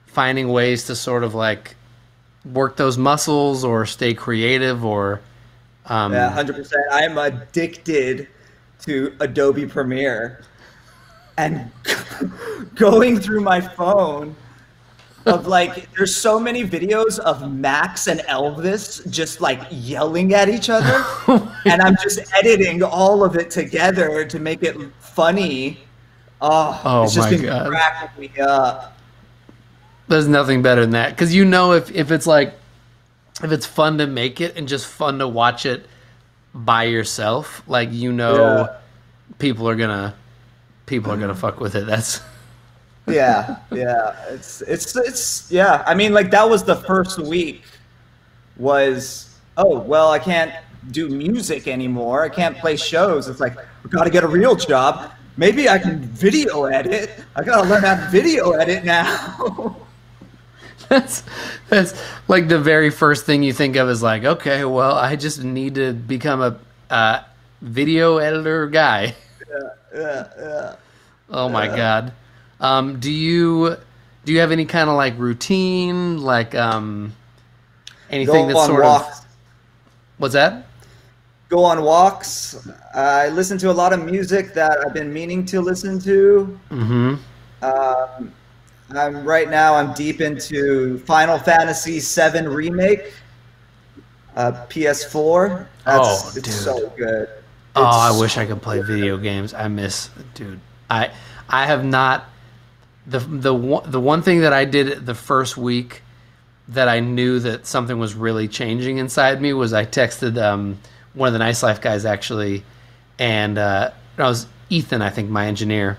finding ways to sort of like work those muscles or stay creative or um, Yeah, hundred percent. I am addicted to Adobe Premiere, and *laughs* going through my phone, of like there's so many videos of Max and Elvis just like yelling at each other *laughs* oh and I'm just editing all of it together to make it funny. Oh, Oh it's just my been God. cracking me up. There's nothing better than that because you know if if it's like if it's fun to make it and just fun to watch it by yourself, like you know Yeah. people are gonna people are gonna fuck with it. That's *laughs* Yeah, yeah. It's it's it's yeah. I mean, like that was the first week. Was oh well, I can't do music anymore. I can't play shows. It's like we got to get a real job. Maybe I can video edit. I gotta learn how to video edit now. *laughs* that's that's like the very first thing you think of is like, okay, well, I just need to become a uh, video editor guy. yeah, yeah. Oh my god. Um, do you do you have any kind of like routine, like um, anything Go that's sort walks. of what's that? Go on walks. I listen to a lot of music that I've been meaning to listen to. Mm-hmm. Um, I'm right now. I'm deep into Final Fantasy VII remake, uh, PS4. That's Oh, it's so good. Oh, I wish I could play video games. I miss, dude. I I have not the the one the one thing that I did the first week that I knew that something was really changing inside me was I texted um, one of the Nice Life guys actually, and uh, I was Ethan, I think my engineer,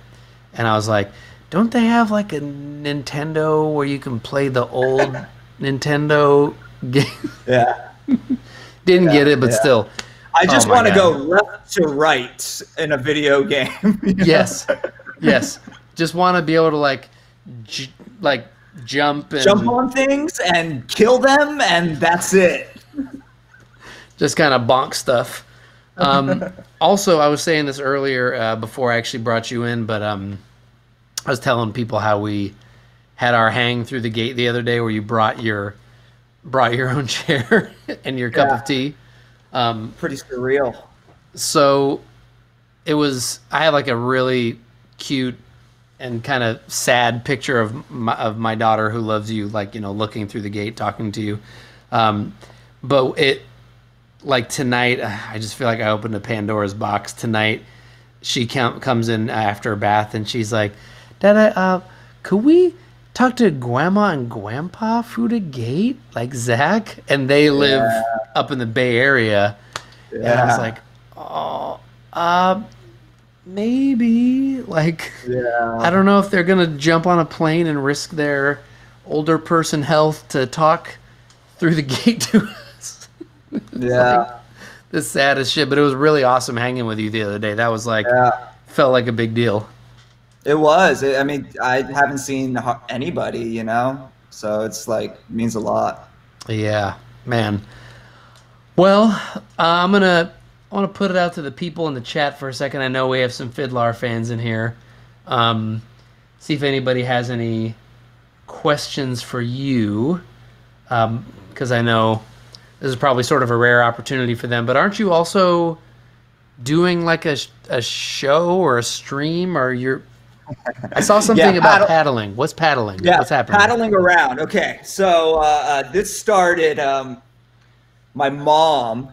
and I was like, "Don't they have like a Nintendo where you can play the old *laughs* Nintendo game?" Yeah. *laughs* Didn't get it, but yeah. still, I just Oh want to go left to right in a video game. *laughs* yes, yes. Just want to be able to like, j- like jump and Jump on things and kill them, and that's it. just kind of bonk stuff. Um, *laughs* also, I was saying this earlier uh, before I actually brought you in, but um, I was telling people how we had our hang through the gate the other day, where you brought your brought your own *laughs* chair and your cup Yeah. of tea. Um, Pretty surreal. so it was i have like a really cute and kind of sad picture of my, of my daughter who loves you like you know looking through the gate talking to you um, but it like tonight i just feel like i opened a pandora's box tonight she com- comes in after a bath and she's like dada uh, could we talk to grandma and grandpa through the gate like zac and they live Yeah. up in the bay area and I was like, oh, uh, maybe. *laughs* Like, Yeah. I don't know if they're gonna jump on a plane and risk their older person health to talk through the *laughs* gate to us. *laughs* Yeah. the saddest shit, but it was really awesome hanging with you the other day. That was like, Yeah. felt like a big deal. It was. I mean, I haven't seen anybody, you know, so it's like means a lot. Yeah, man. Well, uh, I'm gonna I want to put it out to the people in the chat for a second. I know we have some FIDLAR fans in here. Um, see if anybody has any questions for you, because I know this is probably sort of a rare opportunity for them. But aren't you also doing like a a show or a stream or you're? I saw something Yeah, about paddling. What's paddling? Yeah, What's happening? paddling around. Okay, so uh, uh, this started. Um, my mom,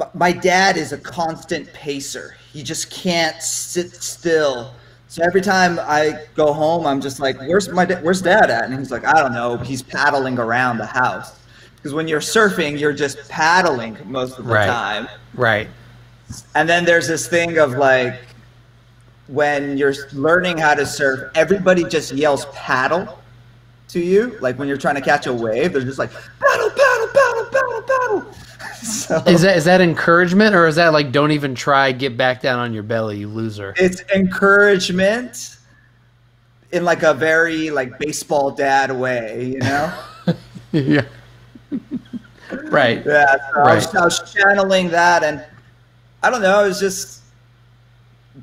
m- my dad is a constant pacer. He just can't sit still. So every time I go home, I'm just like, "Where's my Where's dad at?" And he's like, "I don't know. He's paddling around the house." Because when you're surfing, you're just paddling most of the Right. time. Right. And then there's this thing of like when you're learning how to surf, everybody just yells paddle to you. Like when you're trying to catch a wave, they're just like paddle, paddle, paddle, paddle, paddle. *laughs* so Is that is that encouragement or is that like don't even try, get back down on your belly, you loser? it's encouragement in like a very like baseball dad way, you know? *laughs* yeah. right. Yeah, so I, was, Right. I was channeling that, and I don't know. It was just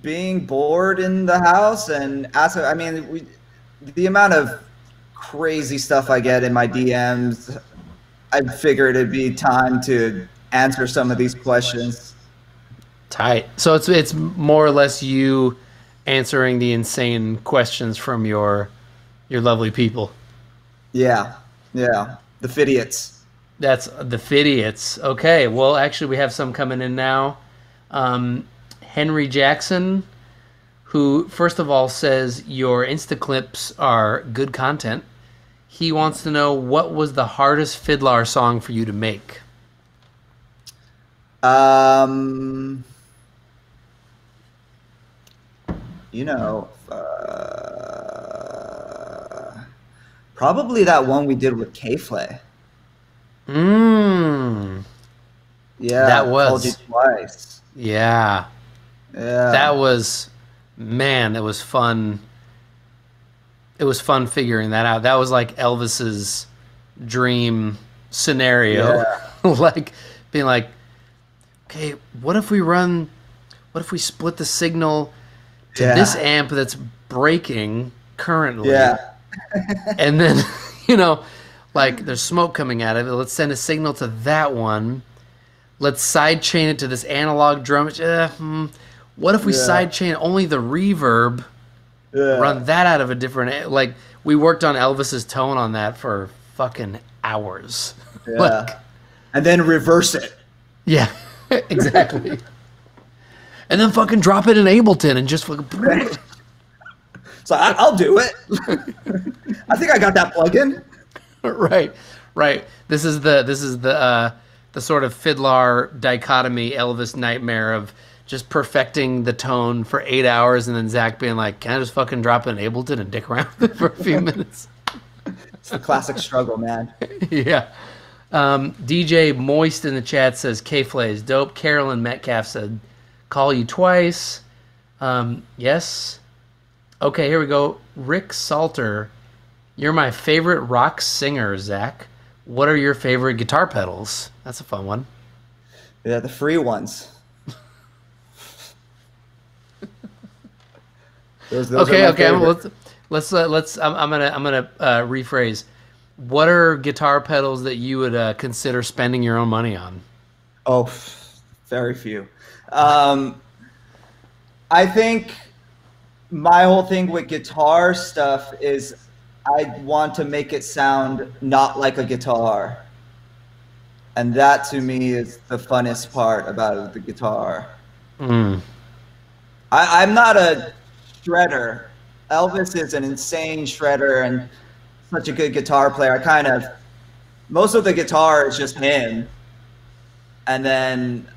being bored in the house, and as I mean, we, the amount of crazy stuff I get in my DMs, I figured it'd be time to answer some of these questions. Tight. So it's it's more or less you answering the insane questions from your your lovely people. Yeah, yeah. The Fidiots. That's the Fidiots. Okay, well, actually, we have some coming in now. Um, Henry Jackson, who first of all says your Insta clips are good content. He wants to know what was the hardest FIDLAR song for you to make. Um, you know, uh, probably that one we did with K-Flay. Mmm. Yeah, That was- you twice. Yeah. Yeah, That was man, it was fun. It was fun figuring that out. That was like Elvis's dream scenario. Yeah. *laughs* like being like, okay, what if we run what if we split the signal to Yeah. this amp that's breaking currently? yeah, *laughs* And then, *laughs* you know, like there's smoke coming out of it. Let's send a signal to that one. Let's sidechain it to this analog drum. Uh, hmm. What if we Yeah. sidechain only the reverb? yeah. Run that out of a different. Like we worked on Elvis's tone on that for fucking hours. *laughs* yeah. Like, and then reverse it. yeah, *laughs* exactly. and then fucking drop it in Ableton and just fucking. *laughs* So I, I'll do it. I think I got that plugin. right, right. This is the this is the uh, the sort of FIDLAR dichotomy Elvis nightmare of just perfecting the tone for eight hours and then Zac being like, "Can I just fucking drop in Ableton and dick around *laughs* for a few *laughs* minutes?" It's the classic struggle, man. *laughs* yeah. Um, DJ Moist in the chat says K Flay is dope. Carolyn Metcalf said, "Call you twice." Um, yes. Okay, here we go. Rick Salter, you're my favorite rock singer, Zac. What are your favorite guitar pedals? That's a fun one. Yeah, the free ones. Those, those okay, okay. favorite. Let's let's uh, let's. I'm, I'm gonna I'm gonna uh, rephrase. What are guitar pedals that you would uh, consider spending your own money on? Oh, very few. Um, I think my whole thing with guitar stuff is I want to make it sound not like a guitar. And that to me is the funnest part about the guitar. Mm. I, I'm not a shredder. Elvis is an insane shredder and such a good guitar player. I kind of most of the guitar is just him, and then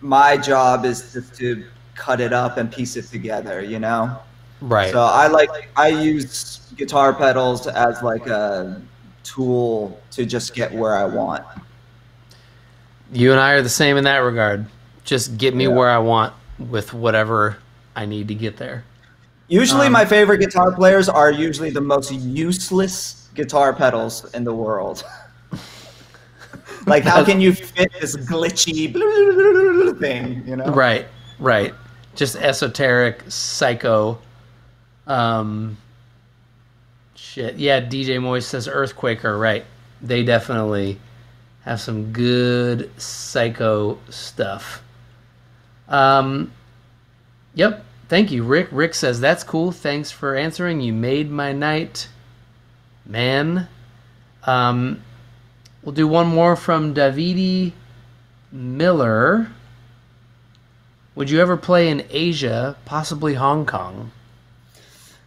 my job is just to cut it up and piece it together. You know. Right. So I like I use guitar pedals as like a tool to just get where I want. You and I are the same in that regard. Just get me Yeah. where I want with whatever I need to get there. Usually, Um, my favorite guitar players are usually the most useless guitar pedals in the world. *laughs* like, how can you fit this glitchy *laughs* thing? You know? Right, right. Just esoteric, psycho. Um, shit. Yeah, DJ Moist says Earthquaker. Right. They definitely have some good psycho stuff. Um, yep. Thank you, Rick. Rick says that's cool. Thanks for answering. You made my night, man. Um, we'll do one more from Davidi Miller. Would you ever play in Asia, possibly Hong Kong?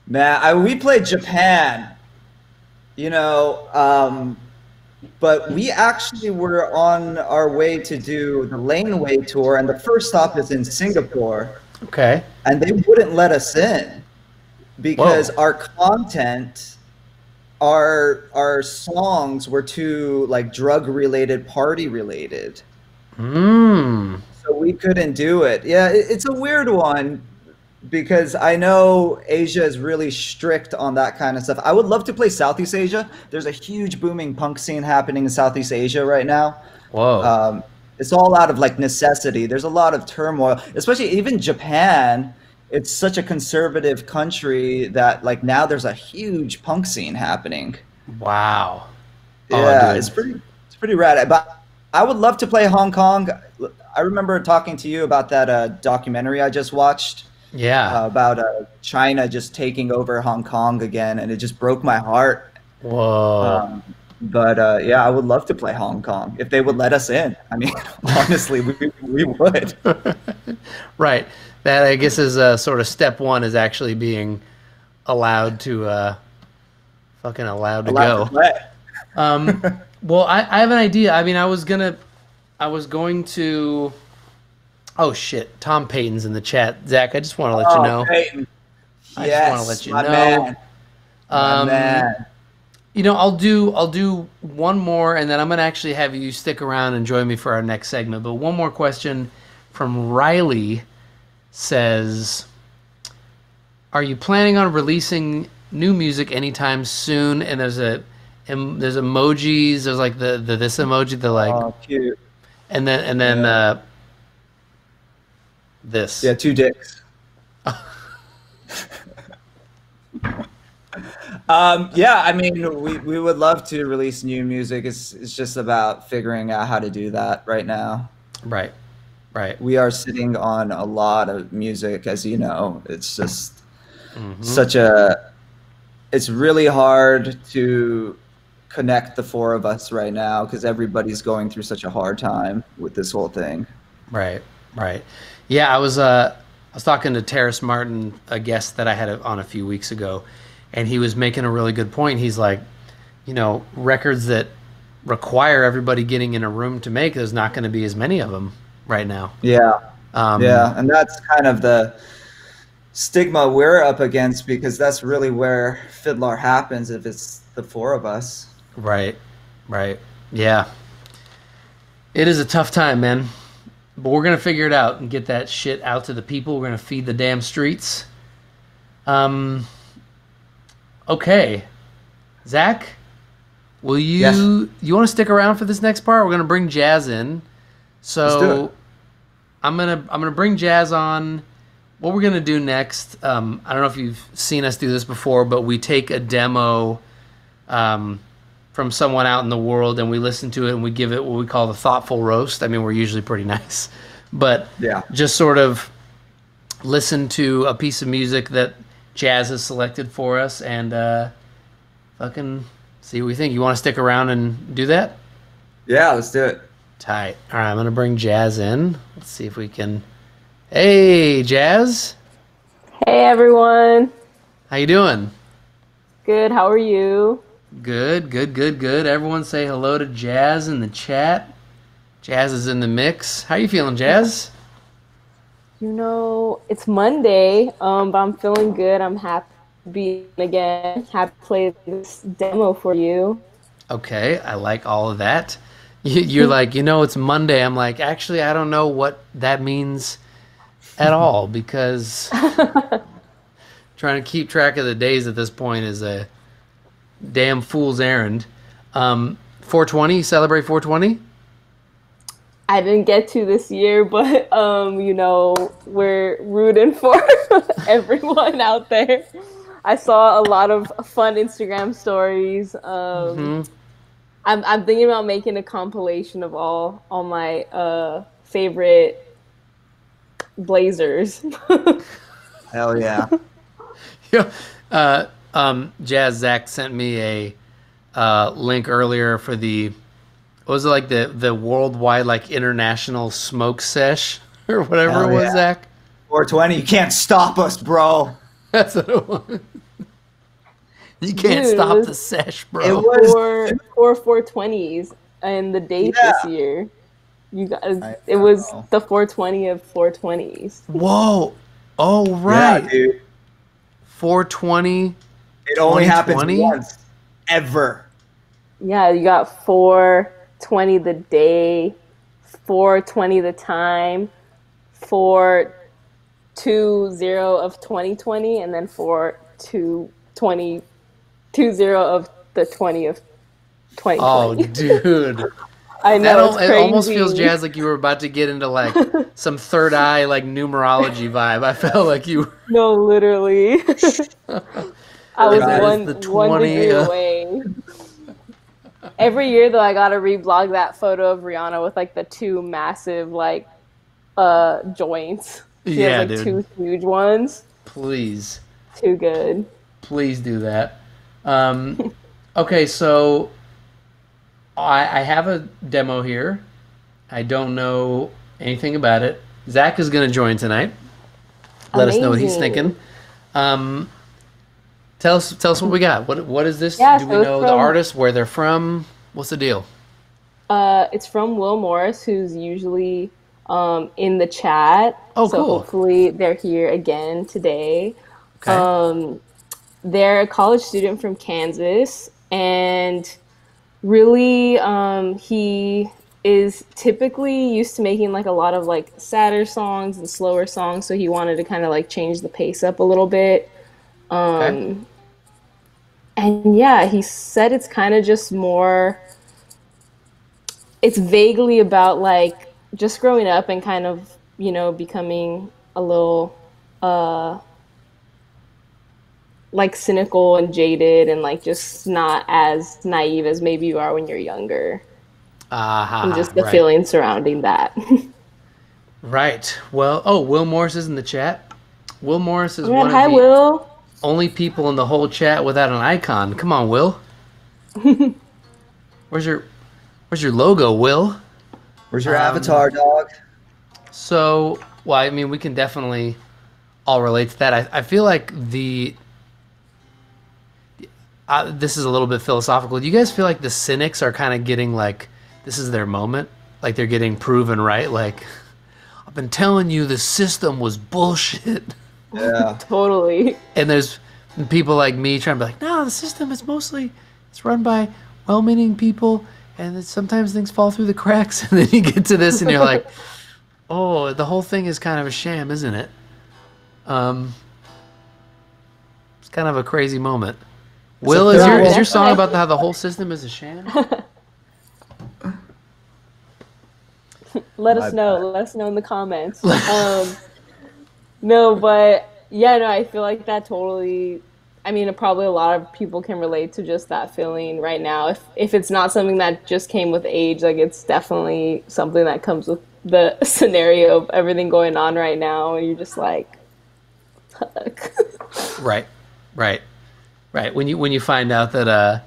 Man, I, we played Japan, you know, um, but we actually were on our way to do the Laneway tour, and the first stop is in Singapore. Okay. and they wouldn't let us in because Whoa. our content our our songs were too like drug related party related Mmm. so we couldn't do it yeah it- it's a weird one because i know asia is really strict on that kind of stuff i would love to play southeast asia there's a huge booming punk scene happening in southeast asia right now Whoa. um, it's all out of like necessity. There's a lot of turmoil, especially even Japan. It's such a conservative country that like now there's a huge punk scene happening. wow. Oh, yeah, dude. it's pretty it's pretty rad. But I would love to play Hong Kong. I remember talking to you about that uh, documentary I just watched Yeah. uh, about uh, China just taking over Hong Kong again, and it just broke my heart. Whoa. Um, but uh, yeah, I would love to play Hong Kong if they would let us in. I mean, *laughs* honestly, we, we would. *laughs* right. That I guess is uh, sort of step one is actually being allowed to uh, fucking allowed to Allowed go. to. *laughs* Um, well, I, I have an idea. I mean, I was gonna, I was going to. Oh shit! Tom Payton's in the chat. Zac, I just want to let you Oh, know. Peyton. I just yes, wanna let you my know. Man. My Um, man. You know, I'll do I'll do one more, and then I'm gonna actually have you stick around and join me for our next segment. But one more question from Riley says, "Are you planning on releasing new music anytime soon?" And there's a em, there's emojis. There's like the, the this emoji, the like, oh, cute. and then and then Yeah. uh, this. Yeah, two dicks. *laughs* um, yeah, I mean, we, we would love to release new music. It's, it's just about figuring out how to do that right now. Right. Right. We are sitting on a lot of music, as you know. It's just Mhm. such a. It's really hard to connect the four of us right now because everybody's going through such a hard time with this whole thing. Right, right. Yeah, I was uh I was talking to Terrace Martin, a guest that I had on a few weeks ago, and he was making a really good point. He's like, you know, records that require everybody getting in a room to make, there's not going to be as many of them right now. Yeah. Um, yeah, and that's kind of the stigma we're up against because that's really where FIDLAR happens if it's the four of us. Right, right. Yeah. It is a tough time, man. But we're gonna figure it out and get that shit out to the people. We're gonna feed the damn streets. Um. Okay, Zac, will you Yes. you want to stick around for this next part? We're gonna bring Jaz in. So Let's do it. I'm gonna I'm gonna bring Jaz on. What we're gonna do next? Um, I don't know if you've seen us do this before, but we take a demo um, from someone out in the world and we listen to it and we give it what we call the thoughtful roast. I mean, we're usually pretty *laughs* nice, but Yeah. just sort of listen to a piece of music that Jaz has selected for us and uh, fucking see what we think. You want to stick around and do that? Yeah, let's do it. Tight. All right, I'm gonna bring Jaz in. Let's see if we can. Hey, Jaz, Hey everyone. how you doing? Good. How are you? Good, good, good, good. Everyone say hello to Jaz in the chat. Jaz is in the mix. How you feeling, Jaz? *laughs* You know, it's Monday, um, but I'm feeling good. I'm happy to be again. Happy to play this demo for you. Okay, I like all of that. *laughs* You- You're like, you know, it's Monday. I'm like, actually, I don't know what that means at *laughs* all because *laughs* trying to keep track of the days at this point is a damn fool's errand. Um, 420, celebrate 420? I didn't get to this year, but um, you know, we're rooting for *laughs* everyone out there. I saw a lot of fun Instagram stories. Um, Mhm. I'm, I'm thinking about making a compilation of all all my uh, favorite Blazers. *laughs* Hell yeah. *laughs* Yeah. Uh, um, Jaz Zac sent me a uh, link earlier for the what was it like the the worldwide like international smoke sesh *laughs* or whatever Hell it was, yeah. Zac. 420, you can't stop us, bro. *laughs* That's what it was. You can't Dude, stop was- the sesh, bro. It bro. was four four four twenties and the date this year. You guys, I it was know. the 420 of 420s. Whoa. Oh yeah, right. dude. 420. It only happens once, ever. Yeah, you got 420 the day, 420 the time, 420 of 2020, and then 420 20 of the 20 of 2020. Oh, *laughs* dude. I That know it's it almost feels jaz like you were about to get into like *laughs* some third eye like numerology vibe. I felt like you. No, literally. *laughs* I was That one, the one 20, degree uh, away. Every year, though, I gotta reblog that photo of Rihanna with like the two massive like uh joints. She Yeah, has like dude. two huge ones. Please, Too good. please do that. Um, *laughs* Okay, so I, I have a demo here. I don't know anything about it. Zac is going to join tonight. Let us know what he's thinking. Um, tell us, tell us what we got. What, what is this? Yeah, Do we so it's know the artist, where they're from? What's the deal? Uh, it's from Will Morris, who's usually um, in the chat. Oh, so cool. hopefully they're here again today. Okay. Um, they're a college student from Kansas, and really, um, he is typically used to making like a lot of like sadder songs and slower songs. So he wanted to kind of like change the pace up a little bit. Um, Okay. And yeah, he said it's kind of just more. It's vaguely about like just growing up and kind of you know becoming a little uh like cynical and jaded and like just not as naive as maybe you are when you're younger Aha, and just the right. feeling surrounding that *laughs* Right. Well, oh, Will Morris is in the chat. Will Morris is Oh, one hi of the will only people in the whole chat without an icon. Come on, Will. *laughs* where's your Where's your logo, Will? Where's your Um, avatar, dog? So, well, I mean, we can definitely all relate to that. I, I feel like the. Uh, this is a little bit philosophical. Do you guys feel like the cynics are kind of getting like this is their moment? Like they're getting proven right? Like, *laughs* I've been telling you the system was bullshit. *laughs* Yeah. *laughs* totally And there's people like me trying to be like, no, the system is mostly it's run by well-meaning people, and that sometimes things fall through the cracks. *laughs* And then you get to this, and you're like, *laughs* oh, the whole thing is kind of a sham, isn't it? Um, it's kind of a crazy moment. Will, is your is your song about how the whole system is a sham? let us know let us know in the comments um no but yeah no i feel like that totally i mean probably a lot of people can relate to just that feeling right now if if it's not something that just came with age like it's definitely something that comes with the *laughs* scenario of everything going on right now and you're just like fuck. *laughs* Right, right, right. When you when you find out that uh,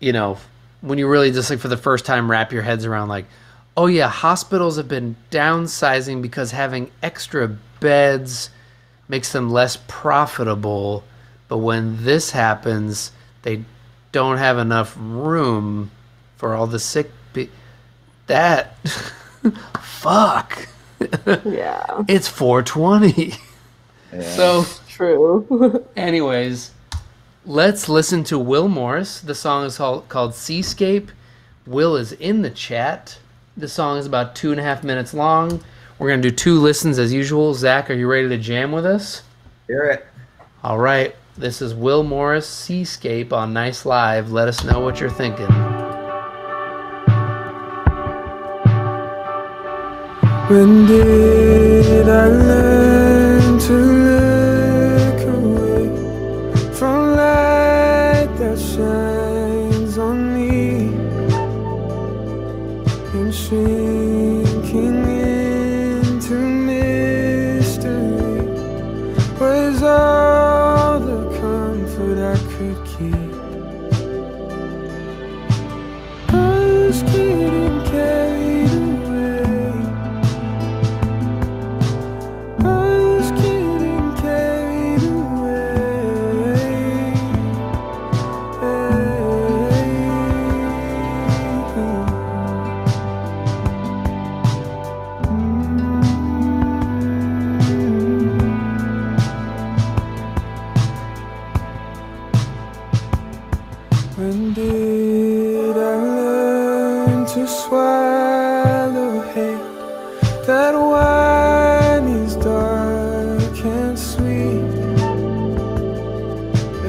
you know, when you really just like for the first time wrap your heads around like, oh yeah, hospitals have been downsizing because having extra beds makes them less profitable, but when this happens, they don't have enough room for all the sick. Be- that *laughs* fuck. yeah It's 420. So. true *laughs* Anyways, let's listen to Will Morris. The song is called, called Seascape. Will is in the chat. The song is about two and a half minutes long. We're going to do two listens as usual. Zac, are you ready to jam with us? Hear it. All right. This is Will Morris Seascape on Nice Live. Let us know what you're thinking. When did I learn to look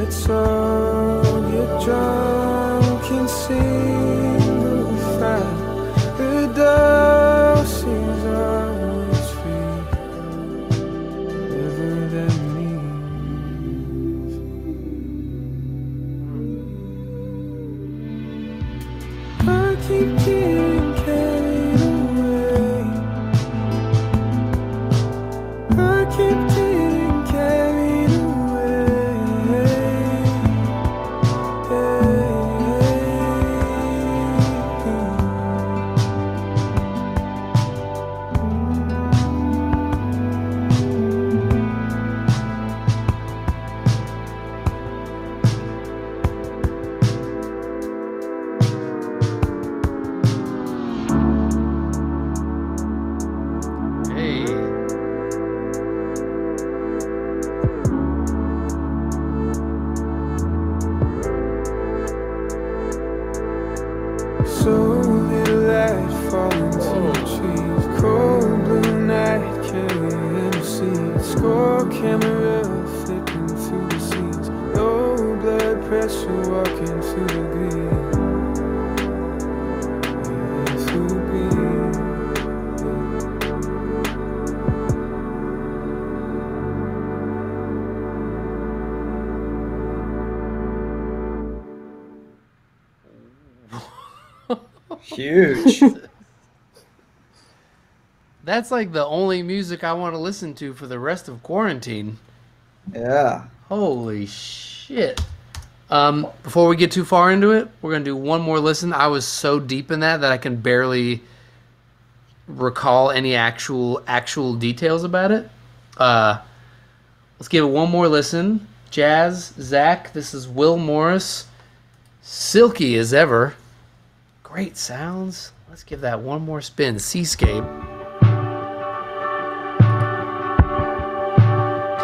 Let's all get drunk That's like the only music I want to listen to for the rest of quarantine. yeah. Holy shit. Um, before we get too far into it, we're gonna do one more listen. I was so deep in that that I can barely recall any actual actual details about it. Uh, let's give it one more listen. Jaz, Zac, this is Will Morris. Silky as ever. Great sounds. Let's give that one more spin. Seascape.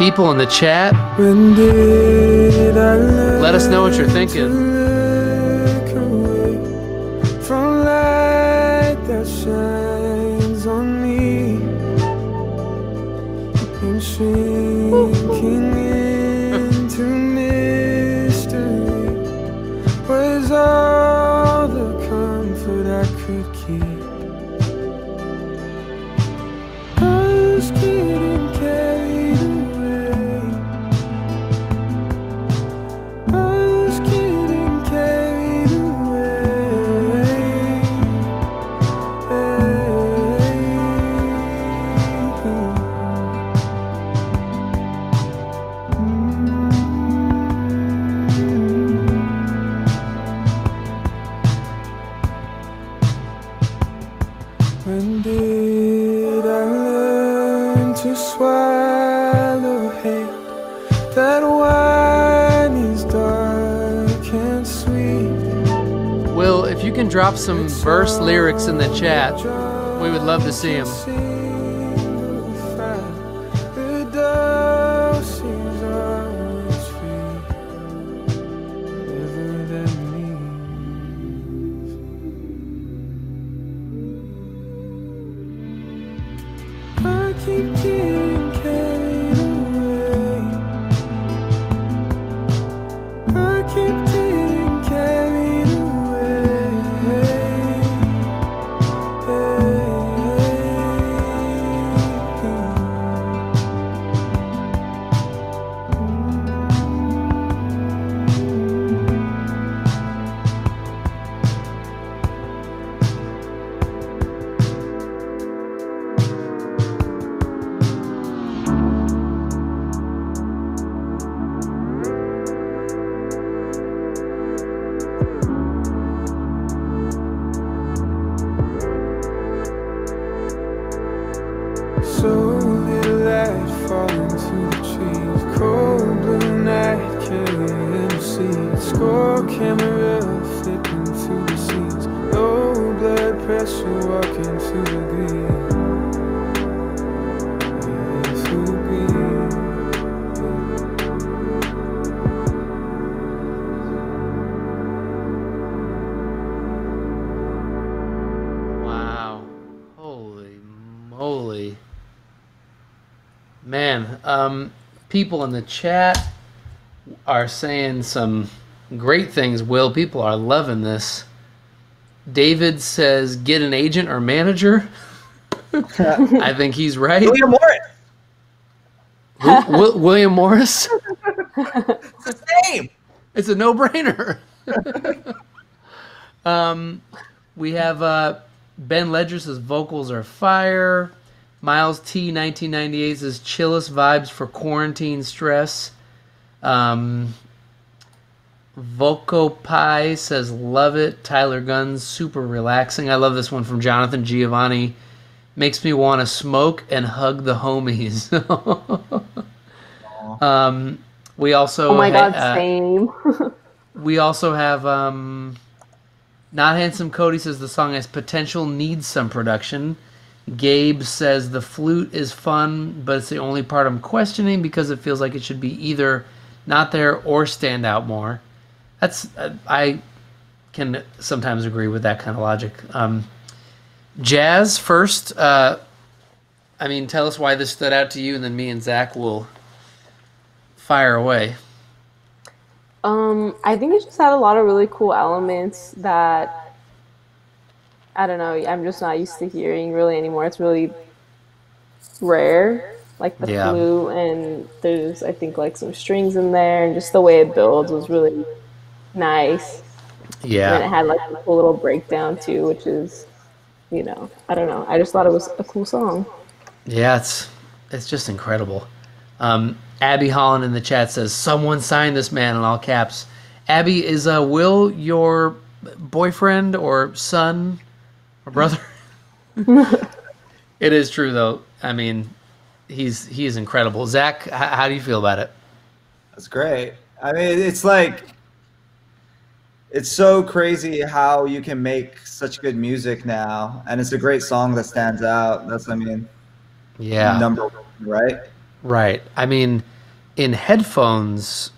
People in the chat, let us know what you're thinking. Drop some verse lyrics in the chat, we would love to see them. People in the chat are saying some great things, Will. People are loving this. David says, get an agent or manager. *laughs* I think he's right. William Morris. Wi- Wi- William Morris. *laughs* It's the same. It's a no-brainer. *laughs* um, we have uh, Ben Ledger says vocals are fire. Miles T 1998 says chillest vibes for quarantine stress. Um, Voco Pie says love it. Tyler Guns super relaxing. I love this one from Jonathan Giovanni. Makes me want to smoke and hug the homies. *laughs* um, we also Oh my ha- god, uh, same. *laughs* we also have um, not handsome Cody says the song has potential, needs some production. Gabe says the flute is fun, but it's the only part I'm questioning because it feels like it should be either not there or stand out more. That's I can sometimes agree with that kind of logic. Um, Jaz first. Uh, I mean, tell us why this stood out to you, and then me and Zac will fire away. Um, I think it just had a lot of really cool elements that I don't know. I'm just not used to hearing really anymore. It's really rare, like the Yeah. flute, and there's I think like some strings in there, and just the way it builds was really nice. Yeah, And it had like a cool little breakdown too, which is, you know, I don't know. I just thought it was a cool song. yeah, it's it's just incredible. Um, Abby Holland in the chat says, "Someone sign this man" in all caps. Abby, is uh, Will your boyfriend or son or brother? *laughs* it is true though. I mean, he's he is incredible. Zac, h- how do you feel about it? That's great. I mean, it's like it's so crazy how you can make such good music now, and it's a great song that stands out. That's I mean, Yeah, number one, right? Right. I mean, in headphones,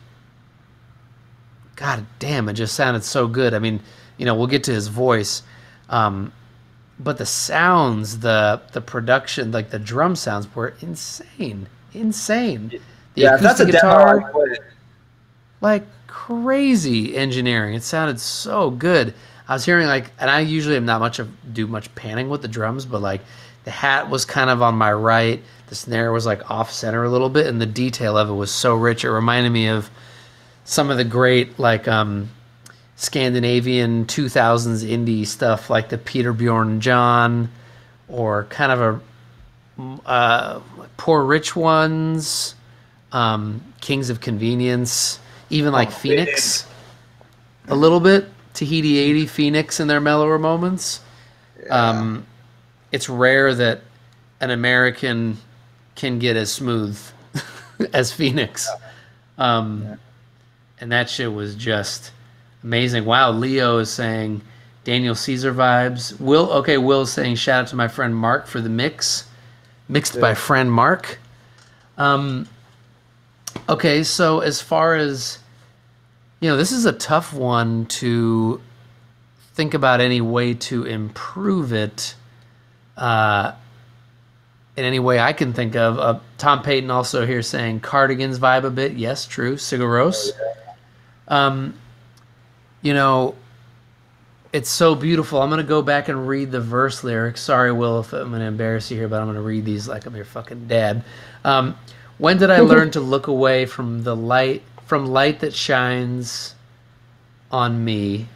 god damn, it just sounded so good. I mean, you know, we'll get to his voice, um, but the sounds, the the production, like the drum sounds, were insane, insane. The yeah, that's a acoustic demo. guitar, like crazy engineering. It sounded so good. I was hearing like, and I usually am not much of do much panning with the drums, but like the hat was kind of on my right, the snare was like off center a little bit, and the detail of it was so rich. It reminded me of some of the great like um, Scandinavian 2000s indie stuff, like the Peter Bjorn John, or kind of a uh, Poor Rich Ones, um, Kings of Convenience, even like Phoenix, a little bit. Tahiti 80, Phoenix in their mellower moments. Um, it's rare that an American can get as smooth *laughs* as Phoenix. Um, And that shit was just amazing. Wow, Leo is saying Daniel Caesar vibes. Will, okay, Will's saying shout out to my friend Mark for the mix. Mixed by friend Mark. Um, okay, so as far as you know, this is a tough one to think about any way to improve it. Uh, in any way I can think of. Uh, Tom Payton also here saying cardigans vibe a bit. Yes, true. Cigaros. Um, you know, it's so beautiful. I'm gonna go back and read the verse lyrics. Sorry, Will, if I'm gonna embarrass you here, but I'm gonna read these like I'm your fucking dad. Um, when did I learn to look away from the light, from light that shines on me,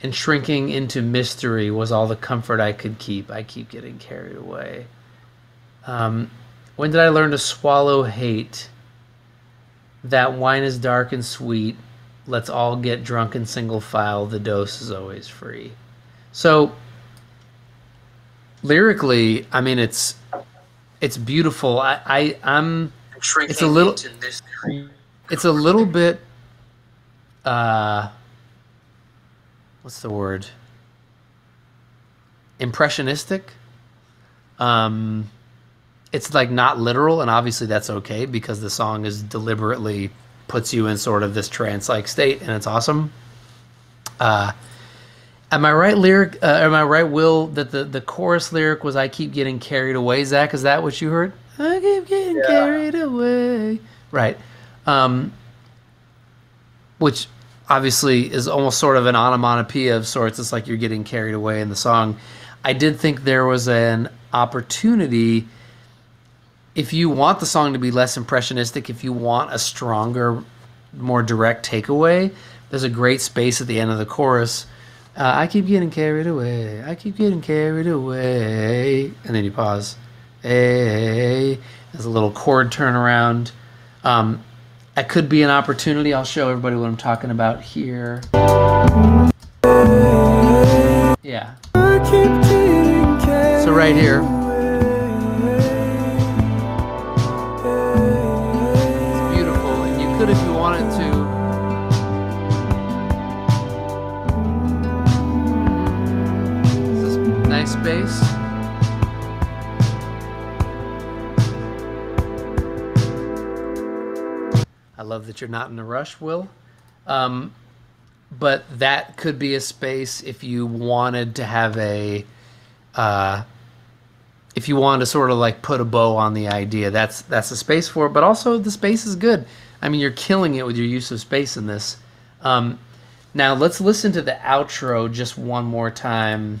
and shrinking into mystery was all the comfort I could keep. I keep getting carried away. Um, when did I learn to swallow hate? That wine is dark and sweet. Let's all get drunk in single file. The dose is always free. So lyrically, I mean, it's it's beautiful. I, I I'm it's a little it's a little bit uh what's the word impressionistic um it's like not literal and obviously that's okay because the song is deliberately puts you in sort of this trance like state and it's awesome. Uh am i right lyric uh, am i right will that the the chorus lyric was i keep getting carried away zac? Is that what you heard? I keep getting carried away. Right. Um which obviously is almost sort of an onomatopoeia of sorts. It's like you're getting carried away in the song. I did think there was an opportunity if you want the song to be less impressionistic, if you want a stronger, more direct takeaway, there's a great space at the end of the chorus. Uh, I keep getting carried away. I keep getting carried away. And then you pause. Hey, there's a little chord turnaround. Um, that could be an opportunity. I'll show everybody what I'm talking about here. Yeah. So right here. Bass. I love that you're not in a rush, Will. Um, but that could be a space if you wanted to have a uh, if you wanted to sort of like put a bow on the idea that's that's the space for it but also the space is good i mean you're killing it with your use of space in this um, now let's listen to the outro just one more time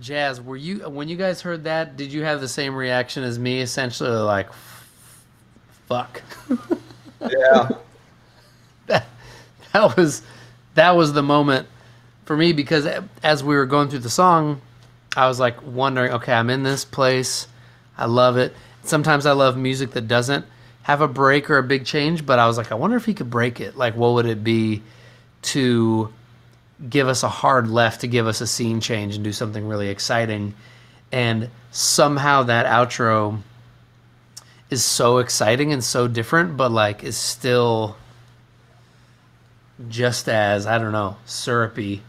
jaz were you when you guys heard that did you have the same reaction as me essentially like fuck *laughs* Yeah. that that was that was the moment for me because as we were going through the song, I was like wondering, okay, I'm in this place, I love it. Sometimes I love music that doesn't have a break or a big change, but I was like, I wonder if he could break it. Like, what would it be to give us a hard left, to give us a scene change and do something really exciting? And somehow that outro is so exciting and so different, but like is still just as I don't know syrupy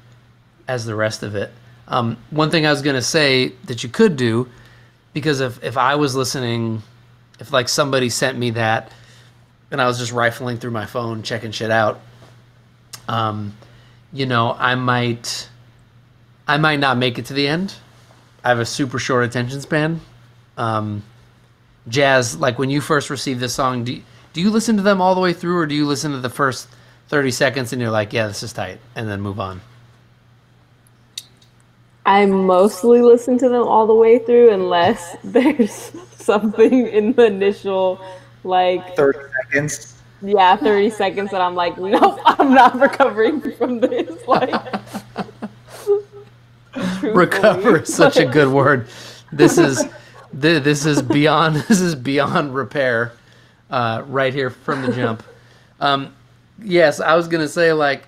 as the rest of it. Um, one thing I was gonna say that you could do, because if if I was listening, if like somebody sent me that, and I was just rifling through my phone checking shit out, um, you know, I might, I might not make it to the end. I have a super short attention span. Um, Jaz, like when you first received this song, do you, do you listen to them all the way through, or do you listen to the first thirty seconds and you're like, yeah, this is tight, and then move on? I mostly listen to them all the way through unless *laughs* there's something in the initial like 30 seconds. Yeah 30 seconds and I'm like nope *laughs* I'm not recovering from this *laughs* like recover is such a good word. This is this is beyond *laughs* this is beyond repair, uh, right here from the jump. Um, yes, I was gonna say like,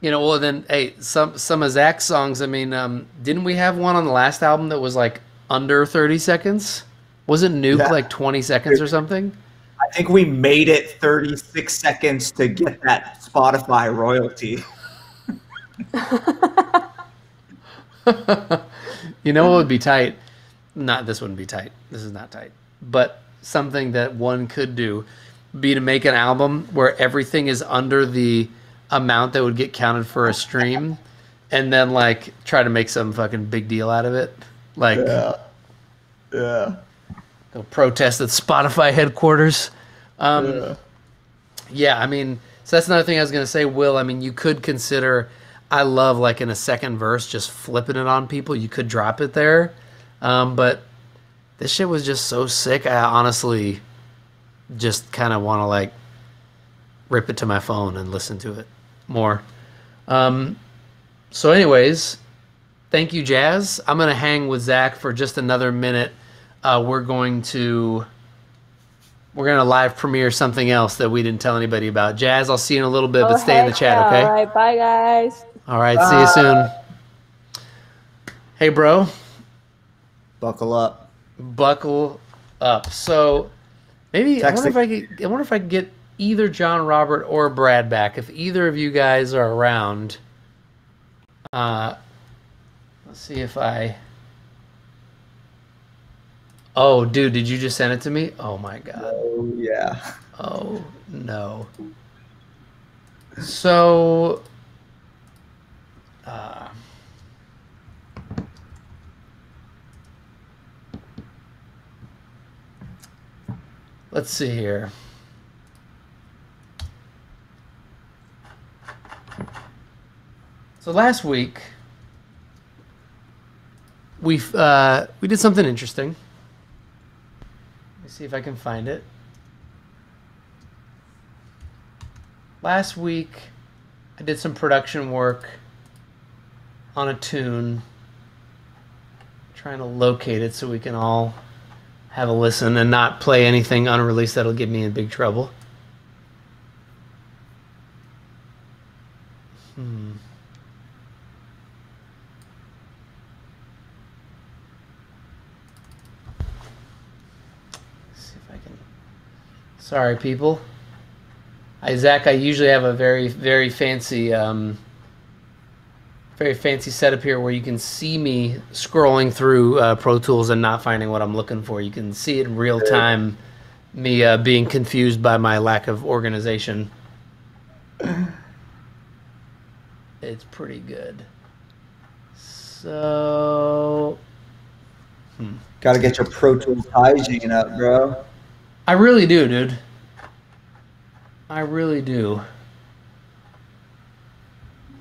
you know, well then, hey, some some of Zac's songs. I mean, um, didn't we have one on the last album that was like under thirty seconds? Wasn't Nuke Yeah. like twenty seconds or something? I think we made it 36 seconds to get that Spotify royalty. *laughs* You know what would be tight? Not this wouldn't be tight. This is not tight. But something that one could do be to make an album where everything is under the amount that would get counted for a stream and then like try to make some fucking big deal out of it. Like Yeah. Go protest at Spotify headquarters. Um, Yeah. yeah, I mean, so that's another thing I was gonna say, Will. I mean, you could consider. I love like in a second verse, just flipping it on people. You could drop it there, um, but this shit was just so sick. I honestly just kind of want to like rip it to my phone and listen to it more. Um, so, anyways, thank you, Jaz. I'm gonna hang with Zac for just another minute. Uh, we're going to we're gonna live premiere something else that we didn't tell anybody about. Jaz, I'll see you in a little bit, but Oh, stay in the chat, yeah. okay? all right bye guys All right, see you soon. Hey, bro, Buckle up. buckle up. So maybe I Text wonder if I could. I wonder if I could get either John-Robert or Brad back. If either of you guys are around, uh, let's see if I. Oh, dude, did you just send it to me? Oh my god. Oh, yeah. Oh no. So uh, let's see here. So last week we uh, we did something interesting. See if I can find it. last week I did some production work on a tune trying to locate it so we can all have a listen and not play anything unreleased that'll get me in big trouble. Hmm. Sorry, people. I, Zac, I usually have a very, very fancy, um, very fancy setup here where you can see me scrolling through uh, Pro Tools and not finding what I'm looking for. You can see it in real time, me uh, being confused by my lack of organization. *clears throat* It's pretty good. So, Got to get your Pro Tools hygiene up, bro. I really do, dude. I really do.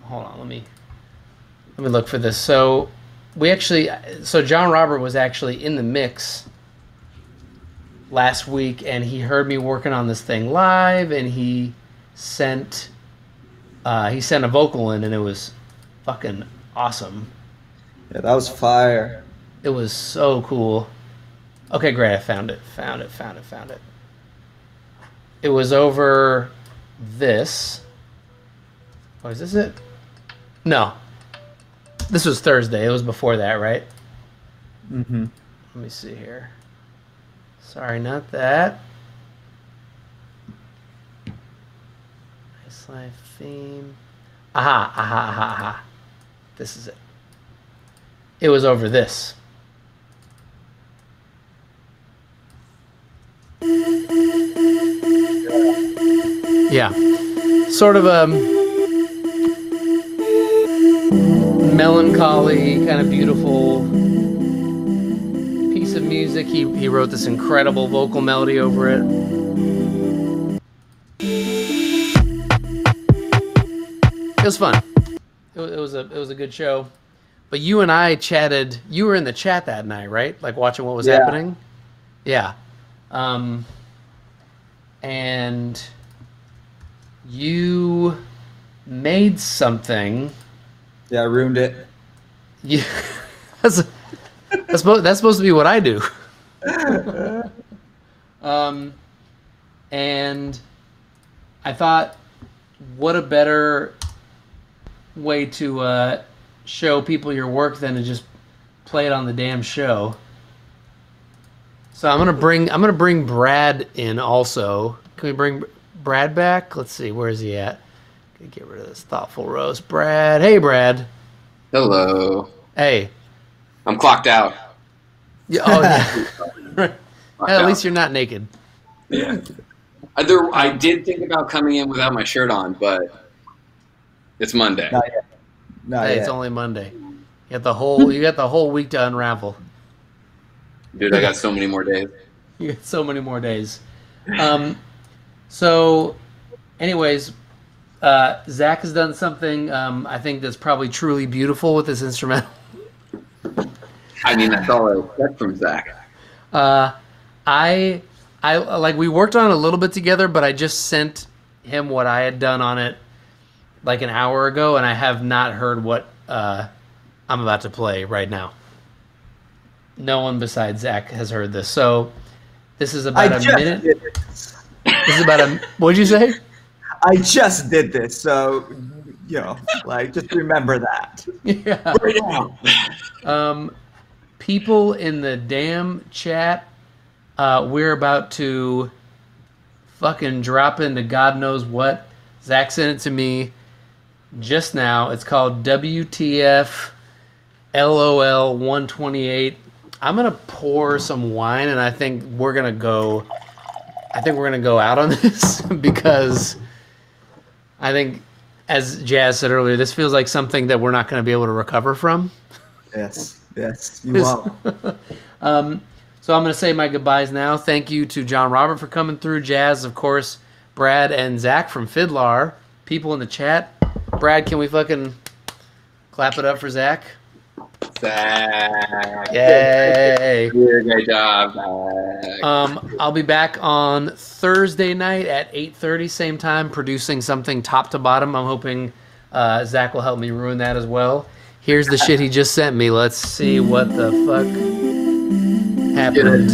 Hold on, let me let me look for this. So we actually so John-Robert was actually in the mix last week and he heard me working on this thing live and he sent uh, he sent a vocal in and it was fucking awesome. Yeah, that was fire. It was so cool. Okay, great. I found it. Found it. Found it. Found it. It was over this. Oh, is this it? No. This was Thursday. It was before that, right? Mm-hmm. Let me see here. Sorry, not that. Nice life theme. Aha, aha, aha, aha. This is it. It was over this. Yeah. Sort of a melancholy, kind of beautiful piece of music. He, he wrote this incredible vocal melody over it. It was fun. It was, it was a it was a good show. But you and I chatted. You were in the chat that night, right? Like watching what was Yeah. happening. Yeah. Um. And you made something. Yeah, I ruined it. You, *laughs* that's that's supposed that's supposed to be what I do. *laughs* um, and I thought, what a better way to uh, show people your work than to just play it on the damn show. So I'm gonna bring I'm gonna bring Brad in also. Can we bring Brad back? Let's see, where is he at? Gonna get rid of this thoughtful roast. Brad, hey Brad. Hello. Hey. I'm clocked out. Yeah, oh yeah. *laughs* Clocked At out. least you're not naked. Yeah. Uh, There, I did think about coming in without my shirt on, but it's Monday. Not yet. Not Hey, yet. it's only Monday. You got the whole you got the whole week to unravel. Dude, I got so many more days. *laughs* You got so many more days. Um, so, anyways, uh, Zac has done something um, I think that's probably truly beautiful with this instrumental. I mean, that's all I expect from Zac. Uh, I I like we worked on it a little bit together, but I just sent him what I had done on it like an hour ago, and I have not heard what uh, I'm about to play right now. No one besides Zac has heard this, so this is about I a minute. this. This is about a. What'd you say? I just did this, so you know, like just remember that. *laughs* yeah. Right now. Um, people in the damn chat, uh, we're about to fucking drop into God knows what. Zac sent it to me just now. It's called WTF LOL 128. I'm gonna pour some wine, and I think we're gonna go. I think we're gonna go out on *laughs* this because I think, as Jaz said earlier, this feels like something that we're not gonna be able to recover from. Yes, yes, you won't. *laughs* um, so I'm going to say my goodbyes now. Thank you to John-Robert for coming through. Jaz, of course, Brad and Zac from FIDLAR. People in the chat. Brad, can we fucking clap it up for Zac? Zac. Yay! Great job, Zac. Um, I'll be back on Thursday night at 8:30, same time, producing something top to bottom. I'm hoping uh, Zac will help me ruin that as well. Here's the shit he just sent me. Let's see what the fuck happened.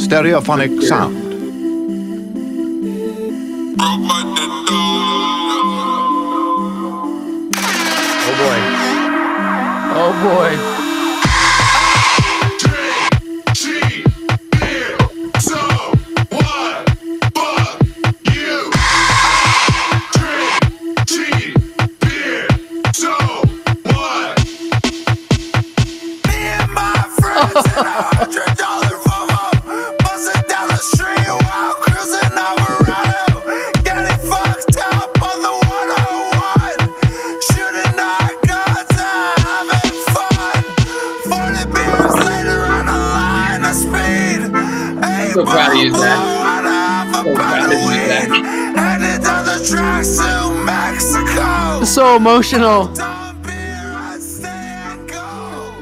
Stereophonic sound. Oh boy. Oh boy. Emotional. Don't be a stay and go.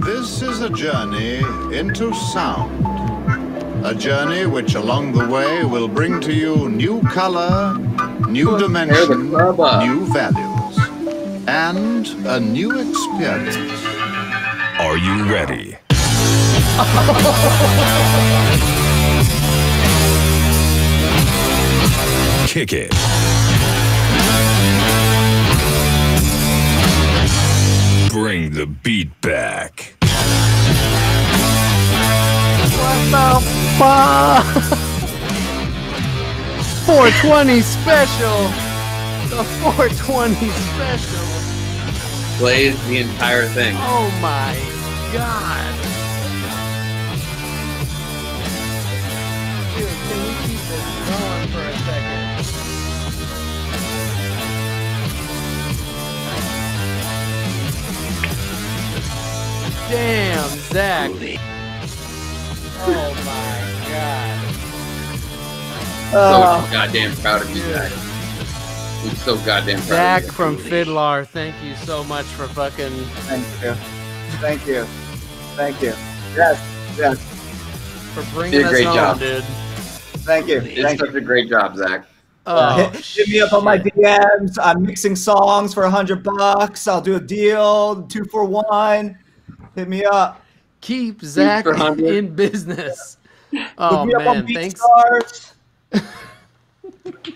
This is a journey into sound. A journey which along the way will bring to you new color, new oh, dimension, new values, and a new experience. Are you ready? *laughs* Kick it. Bring the beat back. What the fuck? *laughs* 420 special. The 420 special. Plays the entire thing. Oh my god. Dude, can we keep this going for a second? Damn, Zac. Oh my god. So Uh, goddamn proud of you, Zac. I'm so goddamn proud Zac of you. from FIDLAR, thank you so much for fucking thank you. Thank you. Thank you. Yes. Yes. for bringing Did a us great home, job. dude. Thank you. It's Thank you. such a great job, Zac. Oh, hit, hit me up on my DMs. I'm mixing songs for a hundred bucks. I'll do a deal, two for one. Hit me up. keep Zac in business. Oh Hit me up on man, thanks. BeatStars. *laughs*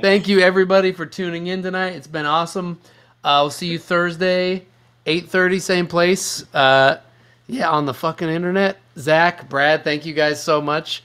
Thank you everybody for tuning in tonight. It's been awesome. Uh, we'll see you Thursday, 8:30, same place. Uh, yeah, on the fucking internet. Zac, Brad, thank you guys so much.